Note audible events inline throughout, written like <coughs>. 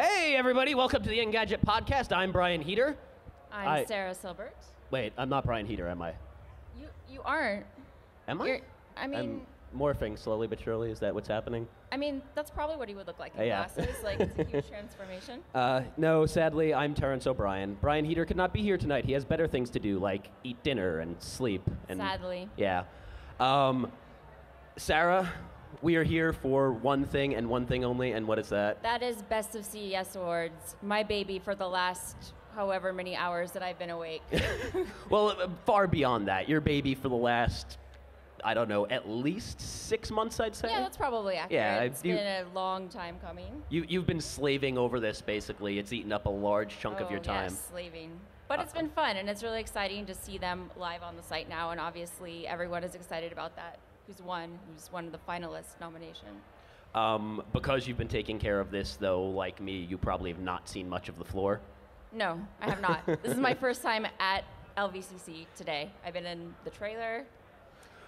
Hey, everybody, welcome to the Engadget podcast. I'm Brian Heater. I'm I- Sarah Silbert. Wait, I'm not Brian Heater, am I? You you aren't. Am I? You're, I mean, I'm morphing slowly but surely. Is that what's happening? I mean, that's probably what he would look like in yeah. glasses. Like it's a huge transformation. <laughs> Uh, no, sadly, I'm Terrence O'Brien. Brian Heater could not be here tonight. He has better things to do, like eat dinner and sleep. And Sadly. Yeah. Um, Sarah, we are here for one thing and one thing only, and what is that? That is Best of CES Awards, my baby for the last however many hours that I've been awake. <laughs> Well, uh, far beyond that. Your baby for the last, I don't know, at least six months, I'd say. yeah, that's probably accurate. Yeah, it's you- been a long time coming. You, you've been slaving over this, basically. It's eaten up a large chunk of Oh, your time. Yes, slaving. But it's been fun, and it's really exciting to see them live on the site now. And obviously, everyone is excited about that. Who's won? Who's won the finalist nomination? Um, because you've been taking care of this, though, like me, you probably have not seen much of the floor. No, I have not. <laughs> this is my first time at LVCC today. I've been in the trailer,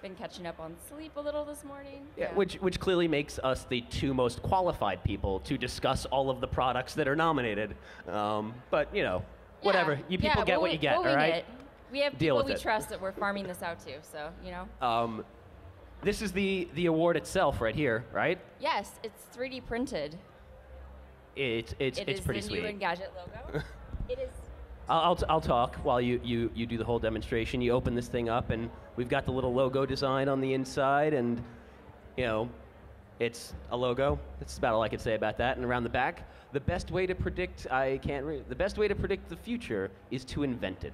been catching up on sleep a little this morning. Yeah, Which, which clearly makes us the two most qualified people to discuss all of the products that are nominated. Um, but, you know, whatever. Yeah, You people yeah, get we'll what you get, we'll all wing right? it. We have Deal people we it. trust that we're farming this out to, so, you know. Um, this is the, the award itself right here, right? Yes, it's 3D printed. It's, it's, It it's is pretty the sweet. new Engadget logo. <laughs> it is. I'll, I'll, t- I'll talk while you, you, you do the whole demonstration. You open this thing up, and we've got the little logo design on the inside, and, you know, it's a logo. That's about all I can say about that. And around the back, the best way to predict, I can't read, the best way to predict the future is to invent it.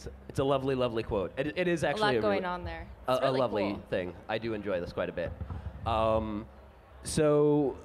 It's a, it's a lovely, lovely quote. It, it is A actually lot really- going on there. a, It's a really lovely cool. thing. I do enjoy this quite a bit. Um, so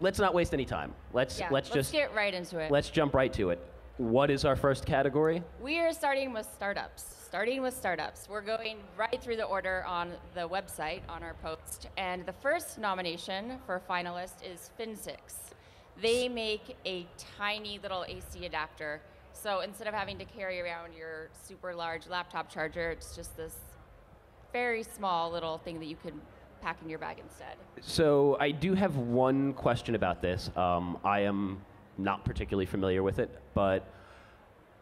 let's not waste any time. Let's Yeah, let's let's just get right into it. let's jump right to it. What is our first category? We are starting with startups. Starting with startups. We're going right through the order on the website on our post. And the first nomination for finalist is FinSix. They make a tiny little AC adapter. So instead of having to carry around your super large laptop charger, it's just this very small little thing that you can pack in your bag instead. So I do have one question about this. Um, I am not particularly familiar with it, but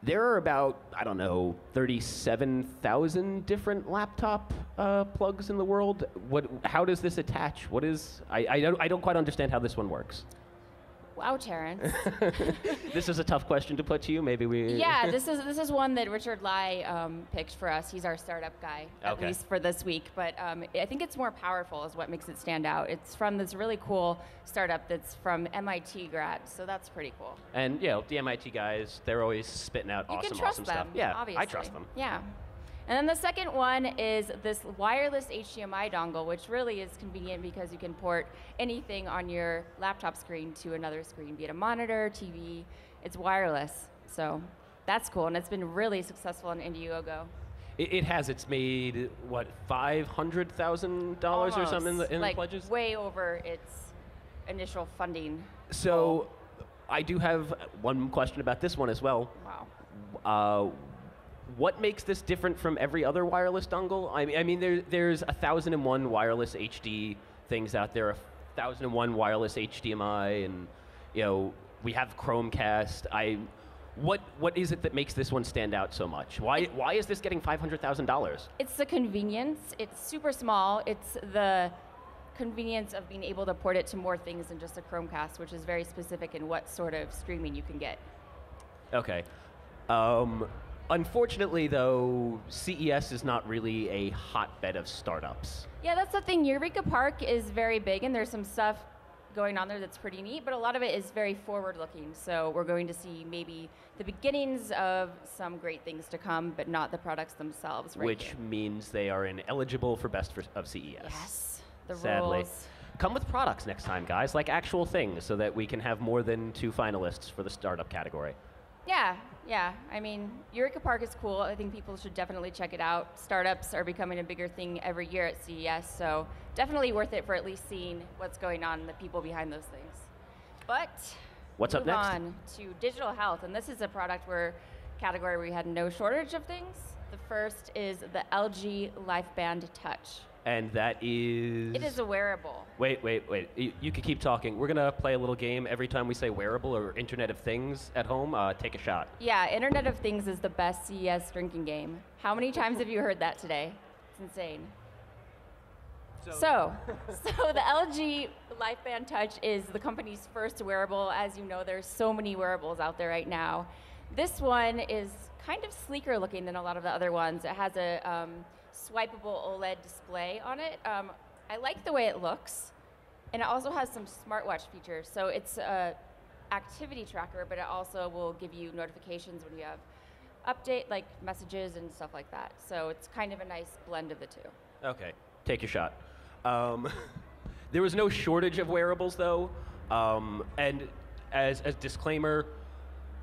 there are about I don't know thirty-seven thousand different laptop uh, plugs in the world. What? How does this attach? What is? I, I don't I don't quite understand how this one works. Wow, Terrence. <laughs> this is a tough question to put to you. Maybe we. yeah, this is this is one that Richard Lai um, picked for us. He's our startup guy, at Okay. least for this week. But um, I think it's more powerful, is what makes it stand out. It's from this really cool startup that's from MIT grad, so that's pretty cool. And you know the MIT guys, they're always spitting out You awesome, can trust awesome them. stuff. Yeah, obviously. I trust them. Yeah. And then the second one is this wireless HDMI dongle, which really is convenient because you can port anything on your laptop screen to another screen, be it a monitor, TV. It's wireless. So that's cool. And it's been really successful in Indiegogo. It, it has. It's made what five hundred thousand dollars or something in the, in like the pledges. way over its initial funding. So, I do have one question about this one as well. Wow. Uh, what makes this different from every other wireless dongle? I mean, I mean there, there's a thousand and one wireless HD things out there, a thousand and one wireless HDMI, and you know we have Chromecast. I, what what is it that makes this one stand out so much? Why why is this getting five hundred thousand dollars? It's the convenience. It's super small. It's the convenience of being able to port it to more things than just a Chromecast, which is very specific in what sort of streaming you can get. Okay. Um, unfortunately, though, CES is not really a hotbed of startups. Yeah, that's the thing. Eureka Park is very big, and there's some stuff going on there that's pretty neat, but a lot of it is very forward looking. So we're going to see maybe the beginnings of some great things to come, but not the products themselves. Right which here. means they are ineligible for Best for, of CES. Yes, the Sadly. rules. Come with products next time, guys, like actual things, so that we can have more than two finalists for the startup category. Yeah, yeah. I mean, Eureka Park is cool. I think people should definitely check it out. Startups are becoming a bigger thing every year at CES, so definitely worth it for at least seeing what's going on and the people behind those things. But What's up next? on to digital health, and this is a product where category where we had no shortage of things. The first is the LG LifeBand Touch. And that is. It is a wearable. Wait, wait, wait. You, you could keep talking. We're gonna play a little game every time we say wearable or Internet of Things at home. Uh, take a shot. Yeah, Internet of Things is the best CES drinking game. How many times have you heard that today? It's insane. So, so <laughs> the LG LifeBand Touch is the company's first wearable. As you know, there's so many wearables out there right now. This one is kind of sleeker looking than a lot of the other ones. It has a um, swipeable OLED display on it. Um, I like the way it looks, and it also has some smartwatch features. So it's a activity tracker, but it also will give you notifications when you have update, like messages and stuff like that. So it's kind of a nice blend of the two. Okay, take your shot. Um, <laughs> there was no shortage of wearables, though. Um, and as a disclaimer,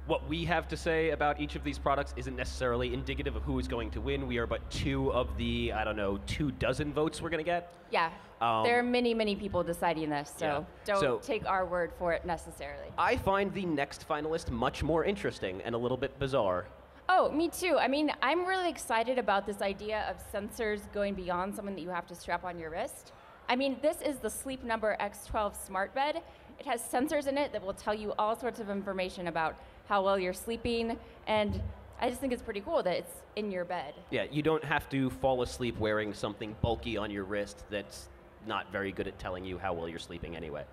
what we have to say about each of these products isn't necessarily indicative of who is going to win. We are but two of the, I don't know, two dozen votes we're going to get. Yeah. Um, there are many, many people deciding this, so Yeah. don't So- take our word for it necessarily. I find the next finalist much more interesting and a little bit bizarre. Oh, me too. I mean, I'm really excited about this idea of sensors going beyond something that you have to strap on your wrist. I mean, this is the Sleep Number X12 smart bed. It has sensors in it that will tell you all sorts of information about how well you're sleeping, and I just think it's pretty cool that it's in your bed. Yeah, you don't have to fall asleep wearing something bulky on your wrist that's not very good at telling you how well you're sleeping anyway.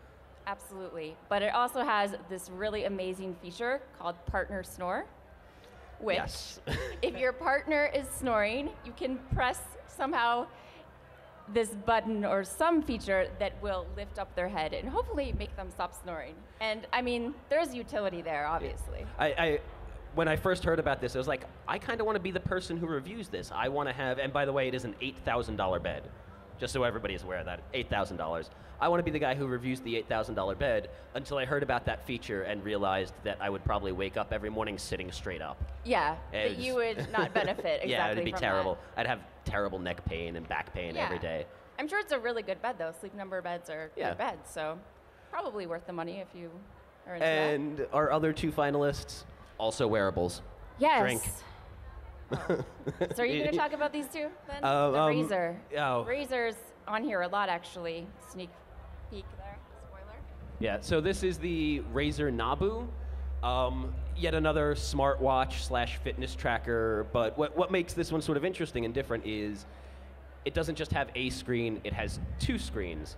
Absolutely. But it also has this really amazing feature called Partner Snore, which, Yes. <laughs> if your partner is snoring, you can press somehow this button or some feature that will lift up their head and hopefully make them stop snoring. And I mean, there's utility there, obviously. I, I when I first heard about this, I was like, I kind of want to be the person who reviews this. I want to have, and by the way, it is an eight thousand dollar bed, just so everybody is aware of that, eight thousand dollars. I want to be the guy who reviews the eight thousand dollar bed until I heard about that feature and realized that I would probably wake up every morning sitting straight up. Yeah, that you would not benefit <laughs> exactly yeah, it'd be terrible. that. I'd have terrible neck pain and back pain every Yeah. day. I'm sure it's a really good bed though. Sleep Number beds are Yeah. good beds, so probably worth the money if you are into that. And our other two finalists, also wearables. Yes. Drink. Oh. so are you going to talk about these two then? <laughs> Um, the um, Razer. oh. Razer's on here a lot actually. Sneak peek there. Spoiler. Yeah, so this is the Razer Nabu. Um, yet another smartwatch slash fitness tracker. But what, what makes this one sort of interesting and different is it doesn't just have a screen, it has two screens.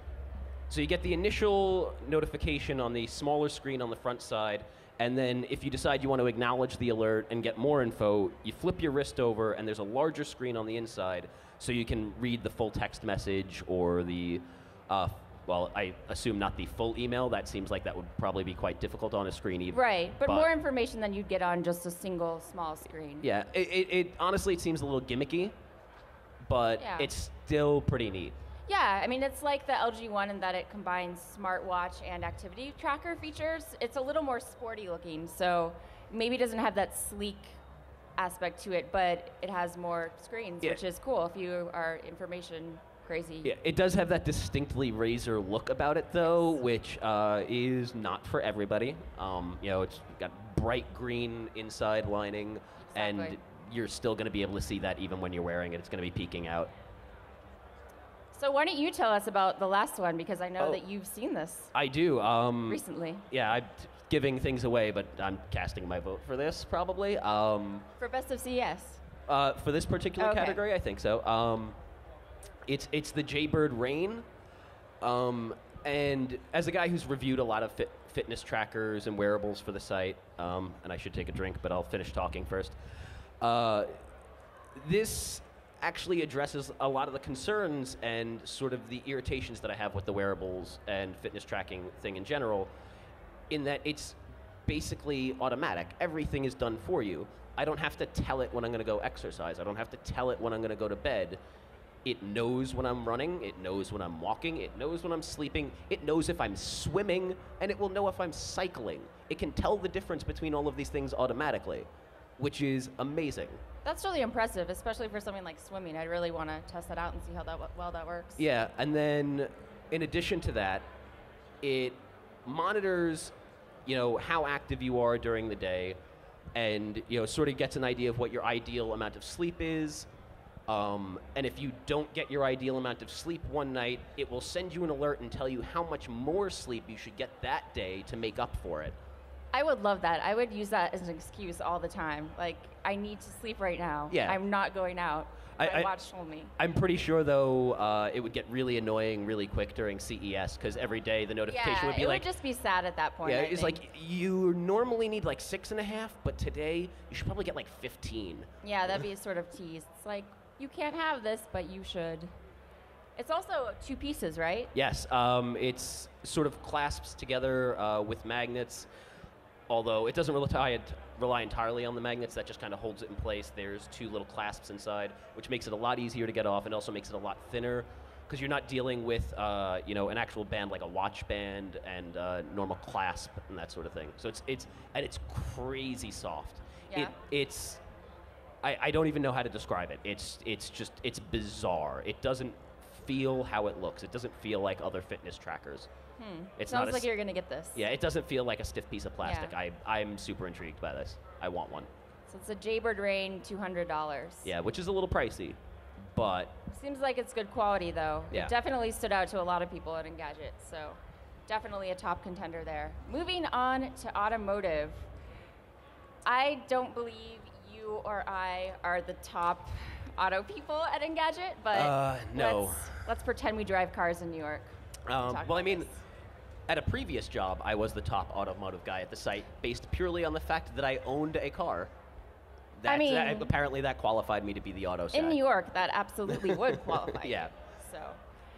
So you get the initial notification on the smaller screen on the front side, and then if you decide you want to acknowledge the alert and get more info, you flip your wrist over, and there's a larger screen on the inside, so you can read the full text message or the, uh, well, I assume not the full email. That seems like that would probably be quite difficult on a screen. Even, Right, but, more information than you'd get on just a single small screen. Yeah, it, it, it honestly it seems a little gimmicky, but Yeah. it's still pretty neat. Yeah, I mean, it's like the LG one in that it combines smartwatch and activity tracker features. It's a little more sporty looking, so maybe it doesn't have that sleek aspect to it, but it has more screens, Yeah. which is cool if you are information crazy. Yeah, it does have that distinctly Razer look about it, though, which uh, is not for everybody. Um, you know, it's got bright green inside lining, and you're still going to be able to see that even when you're wearing it. It's going to be peeking out. So why don't you tell us about the last one because I know Oh. that you've seen this I do. Um, recently yeah, I'm giving things away, but I'm casting my vote for this probably. Um, for Best of CES. Uh, for this particular Okay. category, I think so. Um, it's it's the Jaybird Rain, um, and as a guy who's reviewed a lot of fit, fitness trackers and wearables for the site, um, and I should take a drink, but I'll finish talking first. Uh, this actually addresses a lot of the concerns and sort of the irritations that I have with the wearables and fitness tracking thing in general, in that it's basically automatic. Everything is done for you. I don't have to tell it when I'm going to go exercise. I don't have to tell it when I'm going to go to bed. It knows when I'm running, it knows when I'm walking, it knows when I'm sleeping, it knows if I'm swimming, and it will know if I'm cycling. It can tell the difference between all of these things automatically, which is amazing. That's really impressive, especially for something like swimming. I'd really want to test that out and see how that well that works. Yeah, and then in addition to that, it monitors, you know, how active you are during the day, and you know, sort of gets an idea of what your ideal amount of sleep is, Um, and if you don't get your ideal amount of sleep one night, it will send you an alert and tell you how much more sleep you should get that day to make up for it. I would love that. I would use that as an excuse all the time. Like, I need to sleep right now. Yeah. I'm not going out. I- I- watch me. I'm pretty sure though uh, it would get really annoying really quick during CES because every day the notification Yeah, would be it like, would just be sad at that point. yeah, I it's think. like you normally need like six and a half, but today you should probably get like 15. Yeah, that'd be a sort of tease. It's like, you can't have this, but you should. It's also two pieces, right? Yes, um, it's sort of clasps together uh, with magnets, although it doesn't rely, rely entirely on the magnets. That just kind of holds it in place. There's two little clasps inside, which makes it a lot easier to get off and also makes it a lot thinner because you're not dealing with uh, you know an actual band like a watch band and uh, normal clasp and that sort of thing. So it's it's and it's crazy soft. Yeah. It, it's I, I don't even know how to describe it. It's it's just it's bizarre. It doesn't feel how it looks. It doesn't feel like other fitness trackers. It's Sounds not like you're gonna get this. yeah. It doesn't feel like a stiff piece of plastic. Yeah. I I'm super intrigued by this. I want one. So it's a Jaybird Rain, two hundred dollars. Yeah, which is a little pricey, but Seems like it's good quality though. Yeah. It definitely stood out to a lot of people at Engadget, so definitely a top contender there. Moving on to automotive. I don't believe you or I are the top auto people at Engadget, but Uh, no. let's, let's pretend we drive cars in New York. um, well, I mean. this. At a previous job, I was the top automotive guy at the site, based purely on the fact that I owned a car. That's, mean- that- apparently that qualified me to be the auto in. New York, that absolutely would <laughs> qualify. Yeah. So,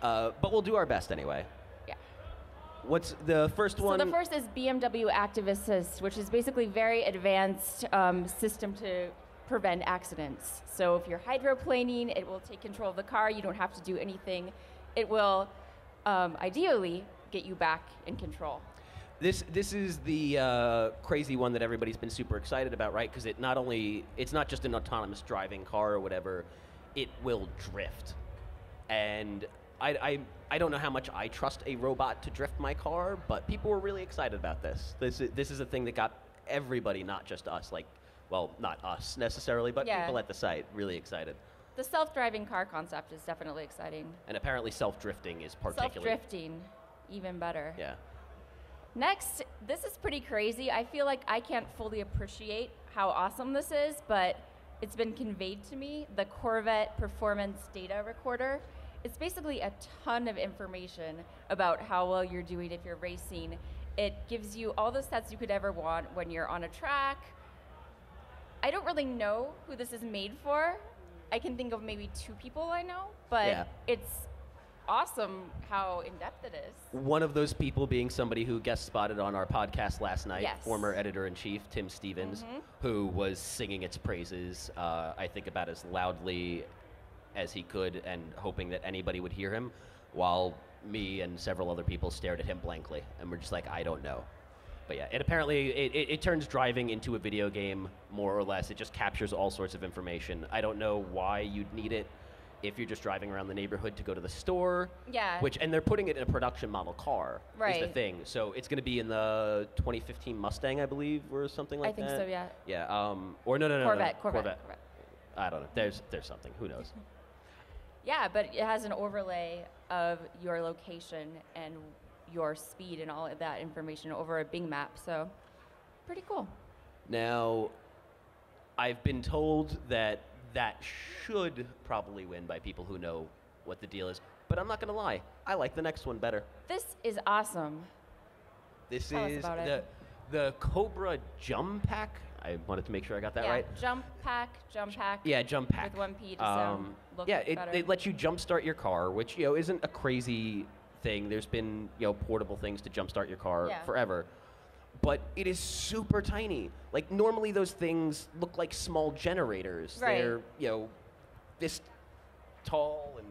Uh, but we'll do our best anyway. yeah. What's the first So one? the first is BMW Active Assist, which is basically very advanced um, system to prevent accidents. So if you're hydroplaning, it will take control of the car. You don't have to do anything. It will um, ideally get you back in control. This this is the uh, crazy one that everybody's been super excited about, right? Because it not only it's not just an autonomous driving car or whatever, it will drift. And I, I I don't know how much I trust a robot to drift my car, but people were really excited about this. This is, this is a thing that got everybody, not just us, like well, not us necessarily, but Yeah. people at the site really excited. The self-driving car concept is definitely exciting. And apparently, self-drifting is particularly Self-drifting, even better. yeah. Next, this is pretty crazy. I feel like I can't fully appreciate how awesome this is, but it's been conveyed to me the Corvette Performance Data Recorder. It's basically a ton of information about how well you're doing if you're racing. It gives you all the stats you could ever want when you're on a track. I don't really know who this is made for. I can think of maybe two people I know, but Yeah. it's awesome how in depth it is. One of those people being somebody who guest spotted on our podcast last night, Yes. former editor in chief Tim Stevens, who was singing its praises, uh, I think about as loudly as he could and hoping that anybody would hear him, while me and several other people stared at him blankly. And we're just like, I don't know. But yeah, it apparently it, it, it turns driving into a video game more or less. It just captures all sorts of information. I don't know why you'd need it if you're just driving around the neighborhood to go to the store. Yeah. Which and they're putting it in a production model car. Is the thing. So it's going to be in the 2015 Mustang, I believe, or something like that. I think that. so, yeah. Yeah. Um. Or no, no, no, no, Corvette, no, Corvette, Corvette. I don't know. There's there's something. Who knows? <laughs> Yeah, but it has an overlay of your location and your speed and all of that information over a Bing map. So, pretty cool. Now, I've been told that that should probably win by people who know what the deal is. But I'm not going to lie. I like the next one better. This is awesome. This Tell is the it. the Cobra Jump Pack. I wanted to make sure I got that yeah, right. jump pack, jump pack. Yeah, jump pack. With one P to sound um, look yeah, it, better. it lets you jumpstart your car, which you know isn't a crazy thing. There's been you know portable things to jumpstart your car Yeah. forever, but it is super tiny. Like normally those things look like small generators. Right. They're you know this tall and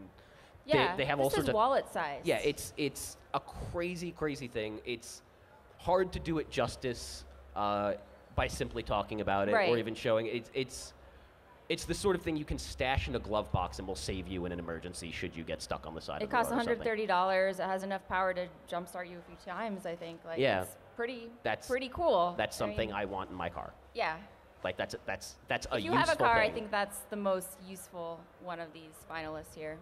yeah, they, they have this all sorts is of wallet size. yeah, it's it's a crazy, crazy thing. It's hard to do it justice uh, by simply talking about it Right. or even showing it. It's it's it's the sort of thing you can stash in a glove box and will save you in an emergency should you get stuck on the side It of the road or something. $130. It has enough power to jumpstart you a few times. I think. Like, Yeah. Pretty. That's- pretty cool. That's I mean, something I want in my car. Yeah. Like that's that's that's a if you have a car, thing. I think that's the most useful one of these finalists here.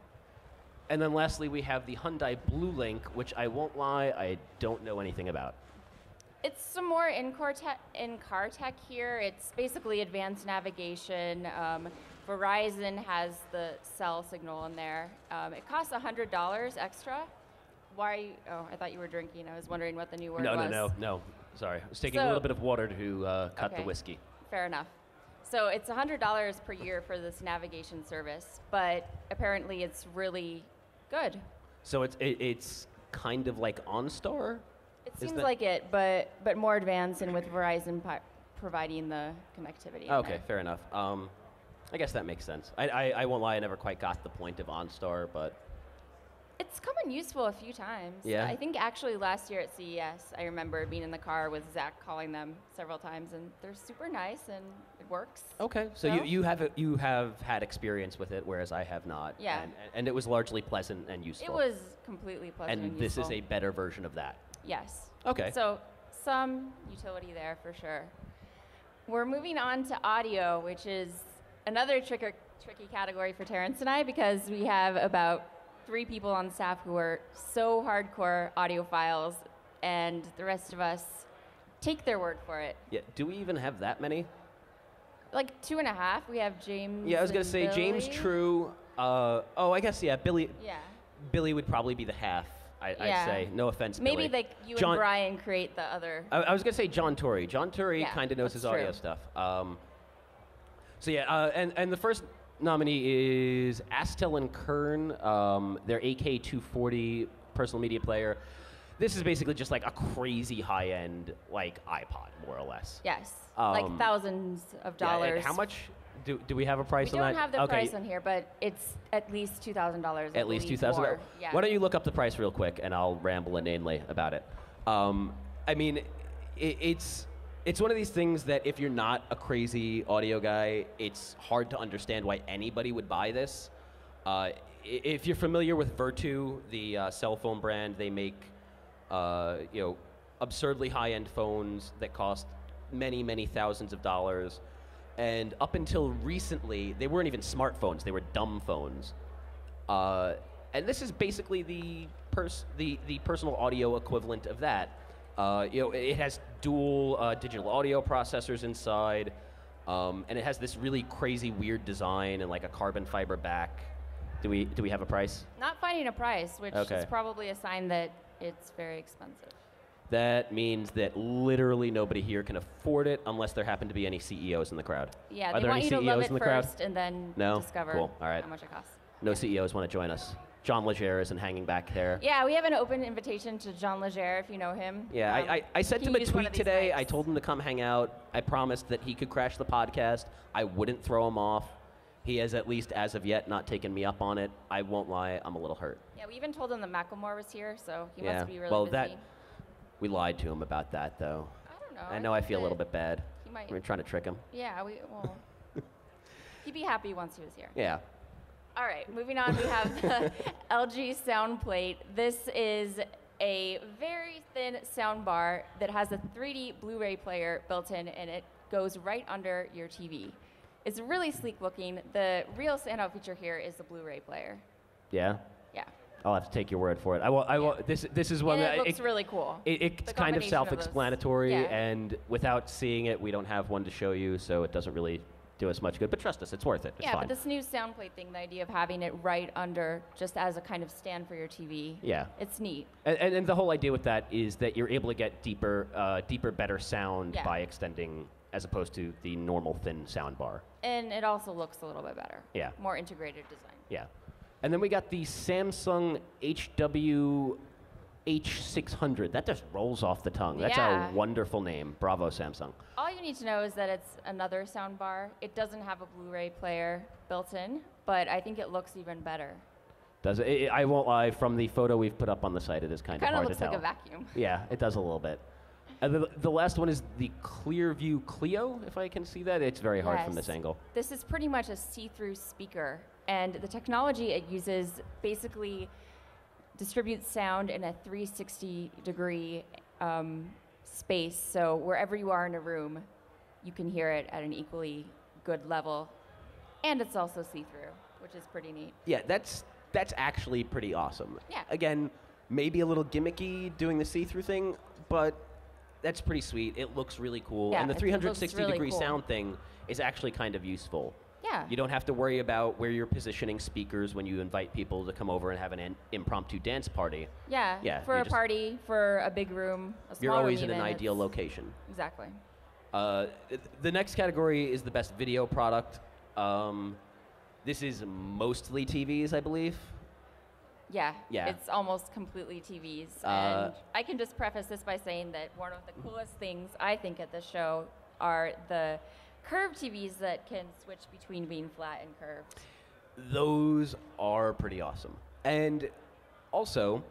And then lastly, we have the Hyundai Blue Link, which I won't lie, I don't know anything about. It's some more in-car, te- in-car tech here. It's basically advanced navigation. Um, Verizon has the cell signal in there. Um, it costs $100 extra. Why? Oh, I thought you were drinking. I was wondering what the new word no, was. no, no, no. Sorry, I was taking a So- little bit of water to uh, cut the Okay. whiskey. Fair enough. So it's $100 per year for this navigation service, but apparently it's really good. So it's it, it's kind of like OnStar. It Is seems that- like it, but but more advanced and with Verizon pi- providing the connectivity. Okay, fair enough. Um, I guess that makes sense. I, I, I won't lie, I never quite got the point of OnStar, but It's come in useful a few times. Yeah? I think actually last year at CES, I remember being in the car with Zach calling them several times, and they're super nice and it works. okay. So No? you, you have you have had experience with it, whereas I have not. Yeah. And, and it was largely pleasant and useful. It was completely pleasant And and, this is a better version of that. Yes. Okay. So some utility there for sure. We're moving on to audio, which is another tricky, tricky category for Terrence and I because we have about three people on staff who are so hardcore audiophiles, and the rest of us take their word for it. Yeah. Do we even have that many? Like two and a half. We have James. Yeah, I was gonna say James Trew. Uh, oh, I guess yeah. Billy Yeah. Billy would probably be the half. I, Yeah. I'd say. No offense. Maybe Billy. like you John- and Brian create the other. I, I was gonna say John Tory. John Tory Yeah, kind of knows his that's audio stuff. Um, so yeah, uh, and and the first nominee is Astell and Kern, um, their AK240 personal media player. This is basically just like a crazy high-end like iPod, more or less. Yes. Um, like thousands of Yeah, dollars. how much? Do, do we have a price We on don't that? have the okay. price on here, but it's at least two thousand dollars. At least two thousand. Yeah. Why don't you look up the price real quick, and I'll ramble inanely about it. Um, I mean, it, it's it's one of these things that if you're not a crazy audio guy, it's hard to understand why anybody would buy this. Uh, if you're familiar with Vertu, the uh, cell phone brand, they make uh, you know absurdly high-end phones that cost many, many thousands of dollars. And up until recently, they weren't even smartphones; they were dumb phones. Uh, and this is basically the pers- the the personal audio equivalent of that. Uh, you know, it has dual uh, digital audio processors inside, um, and it has this really crazy, weird design and like a carbon fiber back. Do we do we have a price? Not finding a price, which Okay. is probably a sign that it's very expensive. That means that literally nobody here can afford it unless there happen to be any CEOs in the crowd. Yeah, Are they there want any you to CEOs love it in the crowd? first and then No? discover Cool. All right. how much it costs. No CEOs want to join us. John Legere isn't hanging back there. Yeah, we have an open invitation to John Legere if you know him. Yeah, Um, I, I, I sent him a tweet today. I told him to come hang out. I promised that he could crash the podcast. I wouldn't throw him off. He has, at least as of yet, not taken me up on it. I won't lie, I'm a little hurt. Yeah, we even told him that Macklemore was here, so he Yeah, must be really well, busy. that- We lied to him about that, though. I don't know. I know I think feel a little bit bad. He might. We were trying to trick him. Yeah, we well. <laughs> he'd be happy once he was here. Yeah. All right, moving on, we have <laughs> <laughs> the LG sound plate. This is a very thin sound bar that has a 3D Blu-ray player built in, and it goes right under your TV. It's really sleek looking. The real standout feature here is the Blu-ray player. Yeah? Yeah, I'll have to take your word for it. I will, I will, this, this is one and that it looks really cool. It, it's kind of combination of self-explanatory, Yeah. and without seeing it, we don't have one to show you, so it doesn't really do us much good. But trust us, it's worth it. It's yeah, fine. but this new sound plate thing, the idea of having it right under, just as a kind of stand for your TV, yeah, it's neat. and, and, and the whole idea with that is that you're able to get deeper, uh, deeper, better sound Yeah. by extending, as opposed to the normal thin sound bar. And it also looks a little bit better. Yeah. More integrated design. Yeah, and then we got the Samsung HW H600. That just rolls off the tongue. That's Yeah. a wonderful name. Bravo, Samsung. All you need to know is that it's another sound bar. It doesn't have a Blu-ray player built in, but I think it looks even better. Does it, it- I won't lie. From the photo we've put up on the site, it is kind of Kind of hard looks to tell. like a vacuum. <laughs> Yeah, it does a little bit. And the, the last one is the Clearview Clio, if I can see that. It's very hard from this angle. This is pretty much a see-through speaker, and the technology it uses basically distributes sound in a 360 degree um, space. So wherever you are in a room, you can hear it at an equally good level, and it's also see-through, which is pretty neat. Yeah, that's that's actually pretty awesome. Yeah. Again, maybe a little gimmicky doing the see-through thing, but that's pretty sweet. It looks really cool, Yeah, and the it- it looks 360 really degree cool. sound thing is actually kind of useful. Yeah. You don't have to worry about where you're positioning speakers when you invite people to come over and have an in- impromptu dance party. Yeah. Yeah, For a just- party, for a big room, a small You're always in an ideal location. Exactly. Uh, the next category is the best video product. Um, this is mostly TVs, I believe. Yeah. Yeah. It's almost completely TVs. Uh, and I can just preface this by saying that one of the coolest things I think at the show are the curved TVs that can switch between being flat and curved. Those are pretty awesome. And also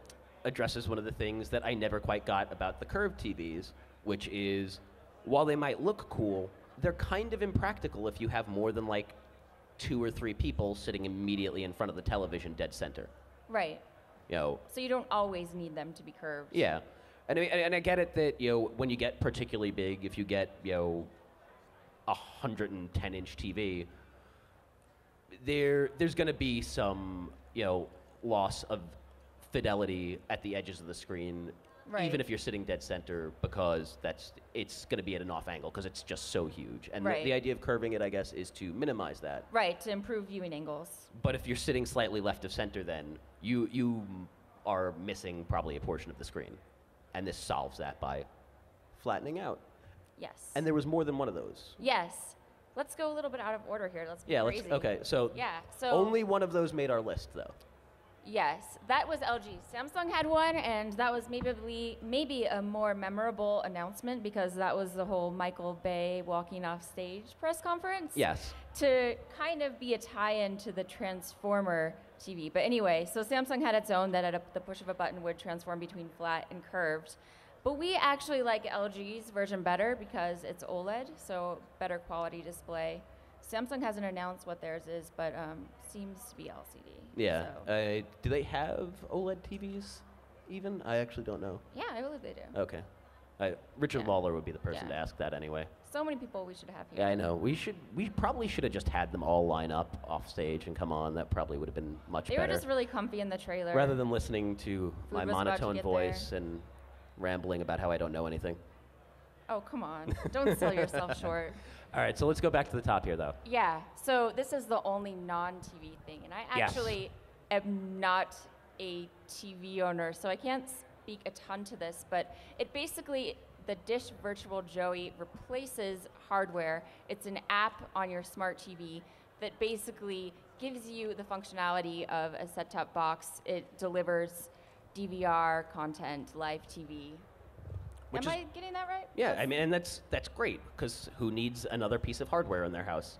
addresses one of the things that I never quite got about the curved TVs, which is while they might look cool, they're kind of impractical if you have more than like two or three people sitting immediately in front of the television dead center. Right. You know, So you don't always need them to be curved. Yeah, and I, and I get it that you know when you get particularly big, if you get you know a hundred and ten inch TV, there there's going to be some you know loss of fidelity at the edges of the screen, Right. even if you're sitting dead center, because that's it's going to be at an off angle because it's just so huge. And the- the idea of curving it, I guess, is to minimize that. Right, to improve viewing angles. But if you're sitting slightly left of center, then you you are missing probably a portion of the screen, and this solves that by flattening out. Yes. And there was more than one of those. yes. Let's go a little bit out of order here. Let's be Yeah. crazy. Okay. So. Yeah. So Only one of those made our list, though. Yes, that was LG. Samsung had one, and that was maybe maybe a more memorable announcement because that was the whole Michael Bay walking off stage press conference. Yes. To kind of be a tie-in to the Transformer TV. But anyway, so Samsung had its own that at a, the push of a button would transform between flat and curved. But we actually like LG's version better because it's OLED, so better quality display. Samsung hasn't announced what theirs is, but um, seems to be LCD. Yeah. so- Uh, do they have OLED TVs? Even I actually don't know. Yeah, I believe they do. Okay. I, Richard Yeah. Lawler would be the person to ask that anyway. So many people we should have here. Yeah, I know. We should. We probably should have just had them all line up off stage and come on. That probably would have been much They better. were just really comfy in the trailer. rather than listening to my about to monotone get voice and rambling about how I don't know anything. oh, come on. Don't sell yourself <laughs> short. All right, so let's go back to the top here, though. Yeah, so this is the only non TV thing. And I Yes. actually am not a TV owner, so I can't speak a ton to this, but it basically, the Dish Virtual Joey replaces hardware. It's an app on your smart TV that basically gives you the functionality of a set top box. It delivers DVR content, live TV. Which Am is- I getting that right? Yeah, That's- I mean, and that's that's great because who needs another piece of hardware in their house?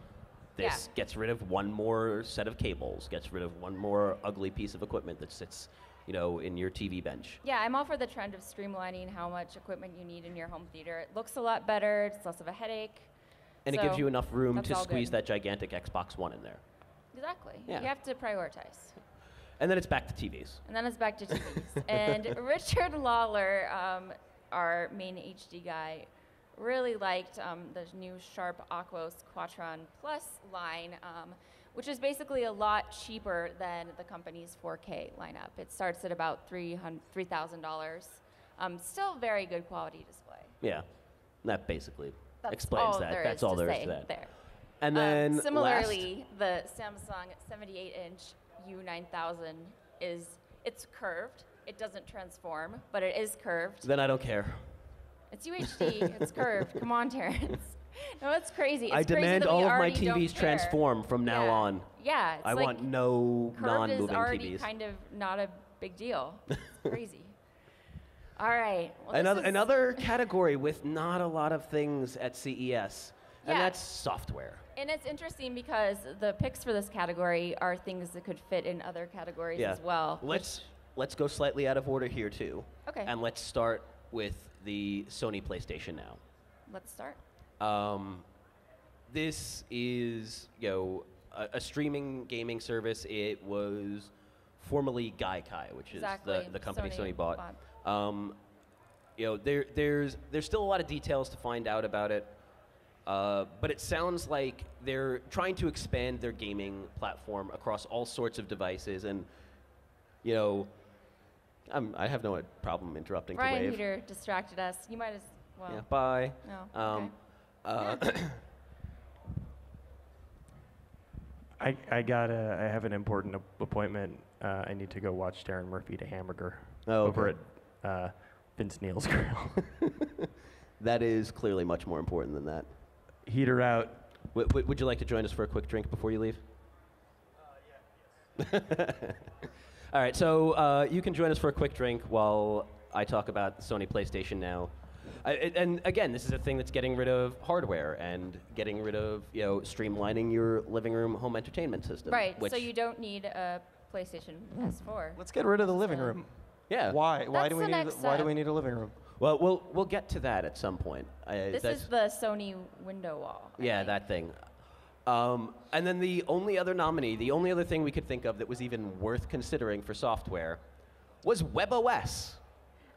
Yeah. This gets rid of one more set of cables, gets rid of one more ugly piece of equipment that sits, you know, in your TV bench. Yeah, I'm all for the trend of streamlining how much equipment you need in your home theater. It looks a lot better, it's less of a headache. And it gives you enough room to squeeze good. that gigantic Xbox One in there. Exactly. Yeah. You have to prioritize. And then it's back to TVs. And then it's back to TVs. <laughs> and Richard Lawler, um, our main HD guy, really liked um, the new Sharp Aquos Quatron Plus line, um, which is basically a lot cheaper than the company's 4K lineup. It starts at about $3,000. $3,000. Um, still very good quality display. Yeah, that basically That's explains that. That's all there is to that. There. And Um, then last- similarly, the Samsung 78-inch U9000 is it's curved. It doesn't transform, but it is curved. then I don't care. It's UHD. it's curved. Come on, Terrence. <laughs> No, it's crazy. It's I crazy demand all of my TVs transform from now Yeah. on. Yeah, it's I like want no curved is non-moving already TVs. kind of not a big deal. <laughs> It's crazy. All right. Well, another another category with not a lot of things at CES, and that's software. And it's interesting because the picks for this category are things that could fit in other categories Yeah. as well. Let's let's go slightly out of order here too. Okay. And let's start with the Sony PlayStation now. Let's start. Um, this is you know a, a streaming gaming service. It was formerly Gaikai, which is the, the company Sony Sony, bought. Um, you know, there there's there's still a lot of details to find out about it. Uh, but it sounds like they're trying to expand their gaming platform across all sorts of devices, and you know, I'm, I have no problem interrupting to Brian wave. Peter distracted us. You might as well. Yeah, bye. No. Um, okay. uh, <coughs> I, I got a, I have an important appointment. Uh, I need to go watch Darren Murphy eat a hamburger Oh, over at uh, Vince Neil's <laughs> grill. <laughs> that is clearly much more important than that. Heater out. W- w- would you like to join us for a quick drink before you leave? <laughs> All right, so uh, you can join us for a quick drink while I talk about Sony PlayStation Now. I, and- and again, this is a thing that's getting rid of hardware and getting rid of, you know, streamlining your living room home entertainment system. Right. Which, So you don't need a PlayStation S4. Let's get rid of the living room. yeah. Why? Why do we need? next Why do we need a living room? Well, we'll we'll get to that at some point. I, This is the Sony window wall. I Yeah, think. that thing. Um, and then the only other nominee, the only other thing we could think of that was even worth considering for software was WebOS.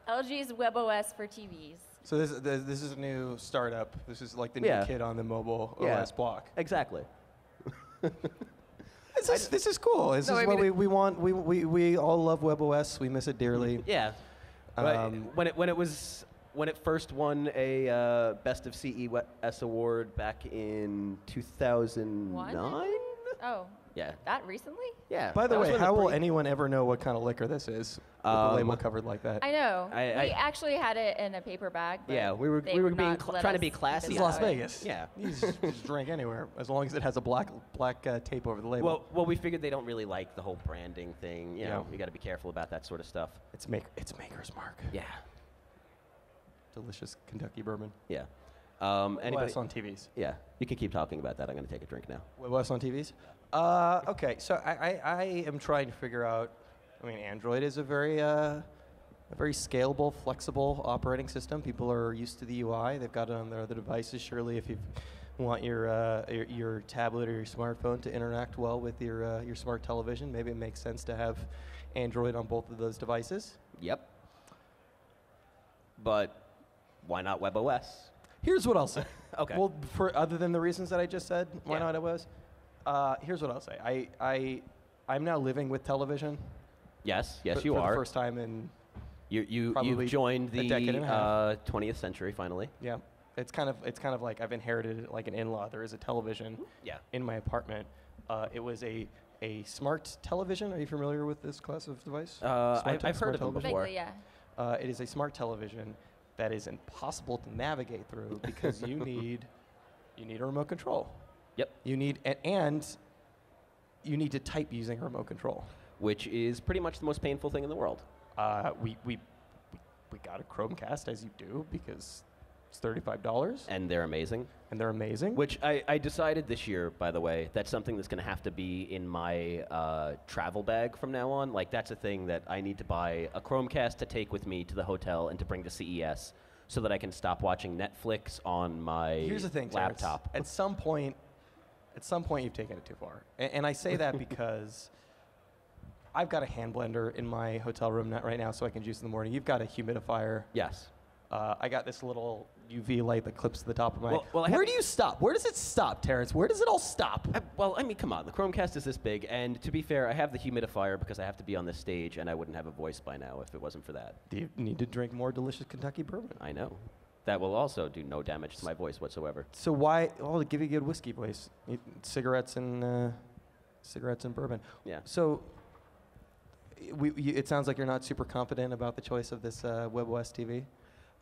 LG's WebOS for TVs. So this, this this is a new startup. This is like the new kid on the mobile Yeah. OS block. Exactly. <laughs> This is, this is cool. This No, is I what mean, we, we want. We, we, we all love WebOS. We miss it dearly. Yeah. But Um, when it when it was when it first won a uh, Best of CES award back in 2009. One? Oh, Yeah. that recently? Yeah. By the way, how will bre- anyone ever know what kind of liquor this is? With the label Um, covered like that. I know. I- we actually had it in a paper bag. But Yeah, we were they we were would being not cl- let trying to us be keep it classy. This is that Las way. Vegas. Yeah. You just, just drink anywhere as long as it has a black black uh, tape over the label. Well, well, we figured they don't really like the whole branding thing. You know, Yeah. you got to be careful about that sort of stuff. it's make it's Maker's Mark. Yeah. Delicious Kentucky bourbon. Yeah. Um, anybody? WebOS on TVs. Yeah, you can keep talking about that. I'm going to take a drink now. WebOS on TVs. Uh, okay, so I, I, I am trying to figure out. I mean, Android is a very uh, a very scalable, flexible operating system. People are used to the UI. They've got it on their other devices. Surely, if you want your, uh, your your tablet or your smartphone to interact well with your uh, your smart television, maybe it makes sense to have Android on both of those devices. Yep. But why not WebOS? Here's what I'll say. <laughs> Okay. Well, for other than the reasons that I just said, why Yeah. not iOS? Uh, here's what I'll say. I I I'm now living with television. Yes, yes, for, you for are. the first time in you you you've joined the and a half. uh, 20th century finally. yeah. It's kind of it's kind of like I've inherited it like an in-law. There is a television Yeah. in my apartment. Uh, it was a a smart television. Are you familiar with this class of device? Uh, I've, I've smart heard of them television? before. Vaguely, yeah. Uh, it is a smart television that is impossible to navigate through because you <laughs> need you need a remote control. Yep. You need and you need to type using a remote control. Which is pretty much the most painful thing in the world. Uh, we, we we got a Chromecast as you do because it's thirty-five dollars And they're amazing. and they're amazing. Which I, I decided this year, by the way, that's something that's going to have to be in my uh, travel bag from now on. Like, that's a thing that I need to buy a Chromecast to take with me to the hotel and to bring to CES so that I can stop watching Netflix on my Here's the thing, Terrence. laptop. At some point, at some point, you've taken it too far, and, and I say that <laughs> because I've got a hand blender in my hotel room right now, so I can juice in the morning. You've got a humidifier. yes. Uh, I got this little UV light that clips to the top of my. Well- well, Where do you stop? Where does it stop, Terrence? Where does it all stop? I, well, I mean, come on. The Chromecast is this big, and to be fair, I have the humidifier because I have to be on this stage, and I wouldn't have a voice by now if it wasn't for that. Do you need to drink more delicious Kentucky bourbon? I know. That will also do no damage to my voice whatsoever. So why? Oh, to give you a good whiskey voice, cigarettes and uh, cigarettes and bourbon. Yeah. So, we, you, it sounds like you're not super confident about the choice of this uh, WebOS TV.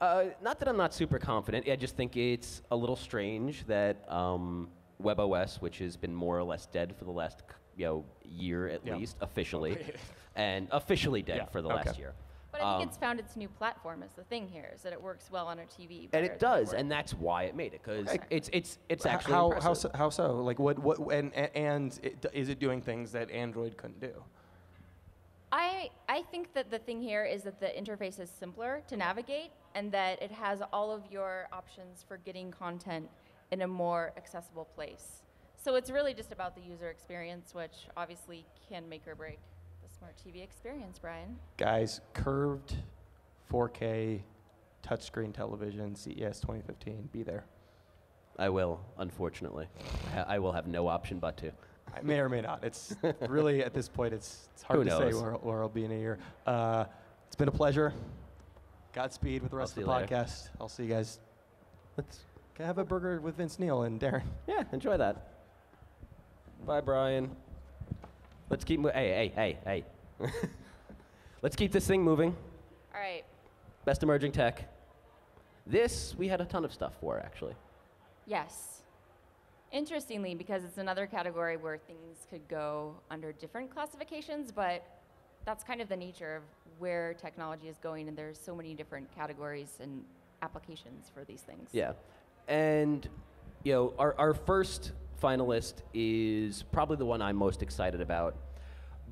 Uh, not that I'm not super confident. I just think it's a little strange that um, WebOS, which has been more or less dead for the last you know year at Yeah. least officially, <laughs> and officially dead Yeah, for the okay. last year. But I think Um, it's found its new platform is the thing here, is that it works well on a TV. and it does, and that's why it made it because Okay. it's it's it's H- actually how how so, how so? Like what what and a- and it, d- is it doing things that Android couldn't do? I I think that the thing here is that the interface is simpler to navigate and that it has all of your options for getting content in a more accessible place. So it's really just about the user experience, which obviously can make or break the smart TV experience, Brian. Guys, curved 4K touchscreen television, CES 2015. Be there. I will, unfortunately. I, I will have no option but to. I may or may not. It's <laughs> really at this point, it's, it's hard Who to say where, where I'll be in a year. Uh, it's been a pleasure. Godspeed with the rest of you the later. podcast. I'll see you guys. Let's, have a burger with Vince Neil and Darren? yeah, enjoy that. Bye, Brian. Let's keep. Mo- hey, hey, hey, hey. <laughs> Let's keep this thing moving. All right. Best emerging tech. This we had a ton of stuff for actually. Yes. Interestingly, because it's another category where things could go under different classifications, but that's kind of the nature of where technology is going, and there's so many different categories and applications for these things. Yeah. And, you know, our, our first finalist is probably the one I'm most excited about.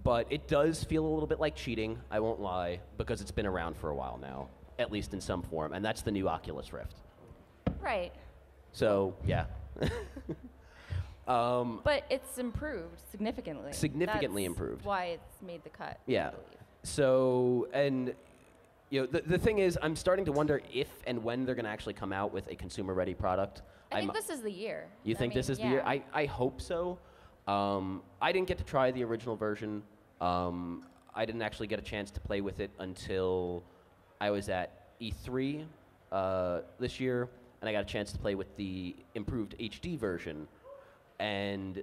But it does feel a little bit like cheating, I won't lie, because it's been around for a while now, at least in some form, and that's the new Oculus Rift. Right. So, yeah. <laughs> um, But it's improved significantly. Significantly That's improved. Why it's made the cut. Yeah. So, and you know, the, the thing is, I'm starting to wonder if and when they're going to actually come out with a consumer-ready product. I think I'm- this is the year. You I think this mean, is the year? I, I hope so. Um, I didn't get to try the original version. Um, I didn't actually get a chance to play with it until I was at E3 uh, this year, and I got a chance to play with the improved HD version, and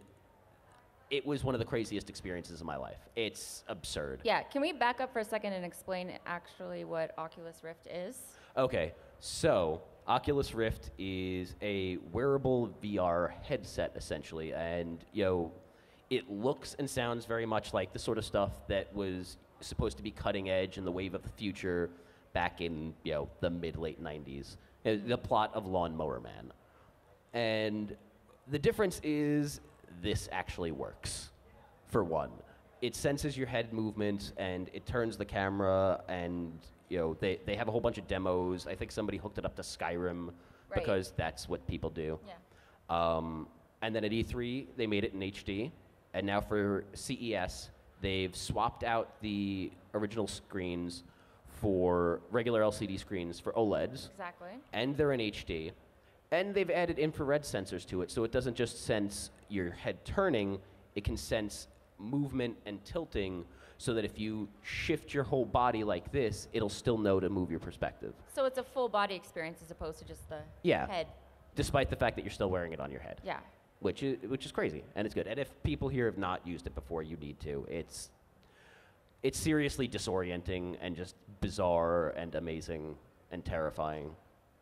it was one of the craziest experiences of my life. It's absurd. Yeah, can we back up for a second and explain actually what Oculus Rift is? Okay, so Oculus Rift is a wearable VR headset essentially, and you know, it looks and sounds very much like the sort of stuff that was supposed to be cutting edge in the wave of the future back in you know the mid late 90s. Uh, The plot of Lawnmower Man, and the difference is this actually works. For one, it senses your head movement and it turns the camera and you know they, they have a whole bunch of demos. I think somebody hooked it up to Skyrim Right. because that's what people do. Yeah. Um, and then at E3 they made it in HD, and now for CES they've swapped out the original screens for regular LCD screens for OLEDs Exactly. and they're in HD. And they've added infrared sensors to it, so it doesn't just sense your head turning, it can sense movement and tilting, so that if you shift your whole body like this, it'll still know to move your perspective, So it's a full body experience as opposed to just the Yeah. head. despite the fact that you're still wearing it on your head, Yeah. which is, which is crazy, and it's good. And if people here have not used it before, you need to. It's, it's seriously disorienting and just bizarre and amazing and terrifying.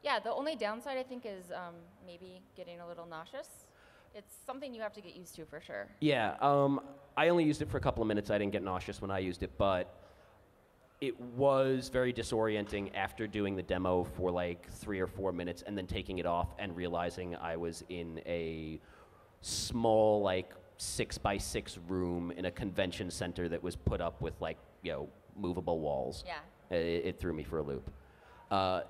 Yeah, the only downside I think is um, maybe getting a little nauseous. It's something you have to get used to for sure. Yeah, um, I only used it for a couple of minutes. I didn't get nauseous when I used it, but it was very disorienting after doing the demo for like three or four minutes and then taking it off and realizing I was in a small, like six by six room in a convention center that was put up with like, you know, movable walls. Yeah. It, it threw me for a loop. Uh,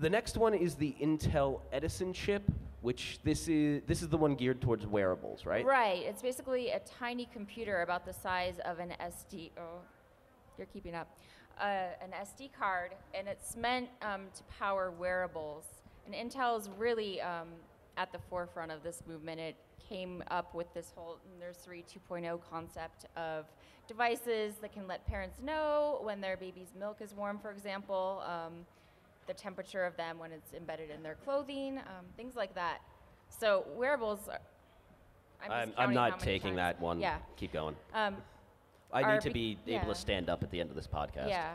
the next one is the Intel Edison chip, which this is this is the one geared towards wearables, right? Right. It's basically a tiny computer about the size of an SD. Oh, you're keeping up. Uh, an SD card, and it's meant um, to power wearables. And Intel is really um, at the forefront of this movement. It came up with this whole Nursery 2.0 concept of devices that can let parents know when their baby's milk is warm, for example, um, the temperature of them when it's embedded in their clothing, um, things like that. So wearables are. I'm, I'm, I'm not taking times. that one. Yeah. Keep going. Um, I need to bec- be able to stand up at the end of this podcast. yeah.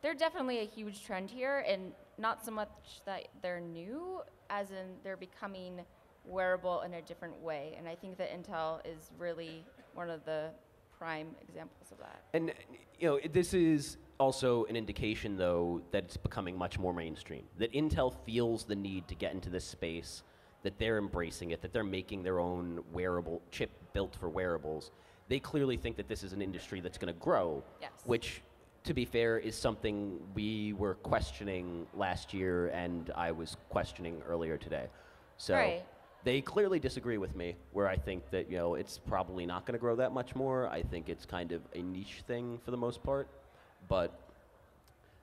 They're definitely a huge trend here, and not so much that they're new, as in they're becoming wearable in a different way. And I think that Intel is really one of the prime examples of that. And you know, this is also an indication, though, that it's becoming much more mainstream. That Intel feels the need to get into this space, that they're embracing it, that they're making their own wearable chip built for wearables. They clearly think that this is an industry that's going to grow, Yes. which, to be fair, is something we were questioning last year, and I was questioning earlier today. So. Right. They clearly disagree with me, where I think that you know it's probably not going to grow that much more. I think it's kind of a niche thing for the most part, but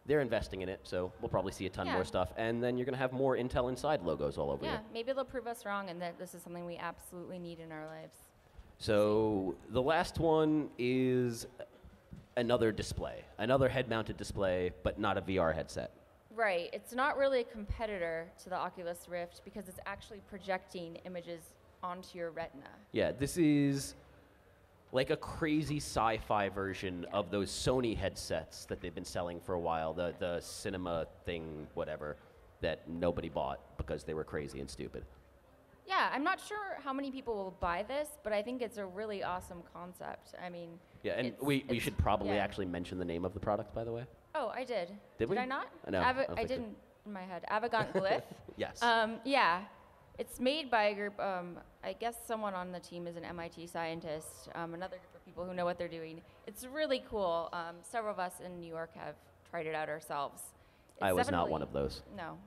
they're investing in it, so we'll probably see a ton Yeah. more stuff. And then you're going to have more Intel Inside logos all over Yeah, you. maybe they'll prove us wrong and that this is something we absolutely need in our lives. So the last one is another display, another head-mounted display, but not a VR headset. Right. It's not really a competitor to the Oculus Rift because it's actually projecting images onto your retina. Yeah, this is like a crazy sci-fi version of those Sony headsets that they've been selling for a while, the the cinema thing, whatever, that nobody bought because they were crazy and stupid. Yeah, I'm not sure how many people will buy this, but I think it's a really awesome concept. I mean, Yeah, and it's- we, we it's- should probably yeah. actually mention the name of the product, by the way. Oh, I did. Did we? I not? No, I Ava- don't I didn't in my head. Avegant <laughs> Glyph. Yes. Um, yeah, it's made by a group. Um, I guess someone on the team is an MIT scientist. Um, another group of people who know what they're doing. It's really cool. Um, several of us in New York have tried it out ourselves. I was not one of those. No,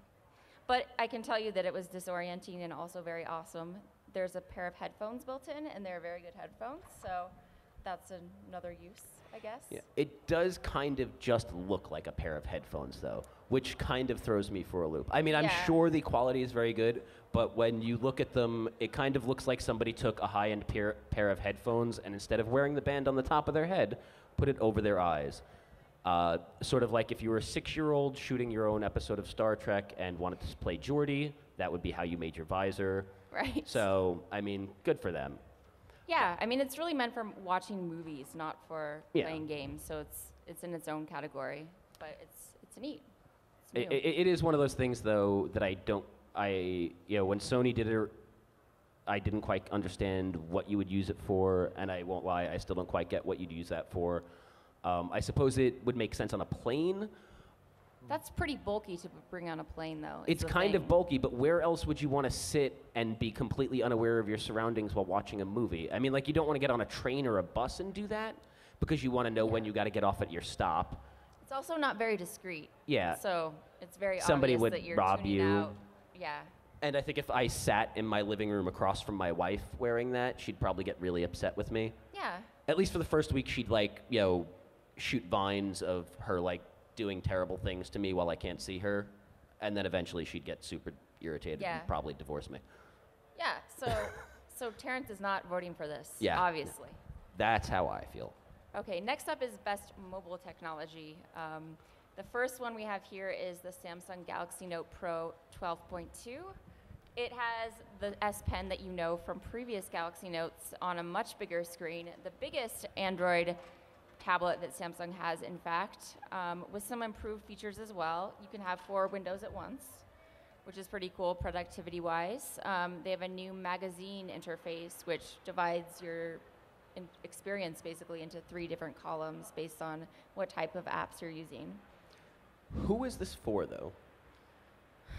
but I can tell you that it was disorienting and also very awesome. There's a pair of headphones built in, and they're very good headphones. So that's another use, I guess. Yeah. It does kind of just look like a pair of headphones, though, which kind of throws me for a loop. I mean, I'm Yeah. sure the quality is very good, but when you look at them, it kind of looks like somebody took a high end pair, pair of headphones and instead of wearing the band on the top of their head, put it over their eyes. Uh, sort of like if you were a six year old shooting your own episode of Star Trek and wanted to play Geordi, that would be how you made your visor. Right. So, I mean, good for them. Yeah, I mean it's really meant for watching movies, not for Yeah. playing games. So it's it's in its own category, but it's it's neat. It's It, it, it is one of those things, though, that I don't. I you know when Sony did it, I didn't quite understand what you would use it for, and I won't lie, I still don't quite get what you'd use that for. Um, I suppose it would make sense on a plane. That's pretty bulky to bring on a plane, though. It's kind of bulky, but where else would you want to sit and be completely unaware of your surroundings while watching a movie? I mean, like you don't want to get on a train or a bus and do that because you want to know when you got to get off at your stop. It's also not very discreet. Yeah. So it's very Somebody obvious would that you're rob you. out. Yeah. And I think if I sat in my living room across from my wife wearing that, she'd probably get really upset with me. Yeah. At least for the first week, she'd like, you know, shoot vines of her like doing terrible things to me while I can't see her. And then eventually she'd get super irritated Yeah. and probably divorce me. Yeah. So <laughs> so Terrence is not voting for this. Yeah. Obviously. That's how I feel. Okay, next up is best mobile technology. Um, the first one we have here is the Samsung Galaxy Note Pro 12.2. It has the S Pen that you know from previous Galaxy Notes on a much bigger screen, the biggest Android tablet that Samsung has, in fact, um, with some improved features as well. You can have four windows at once, which is pretty cool productivity wise. Um, they have a new magazine interface, which divides your in- experience basically into three different columns based on what type of apps you're using. Who is this for, though? <sighs>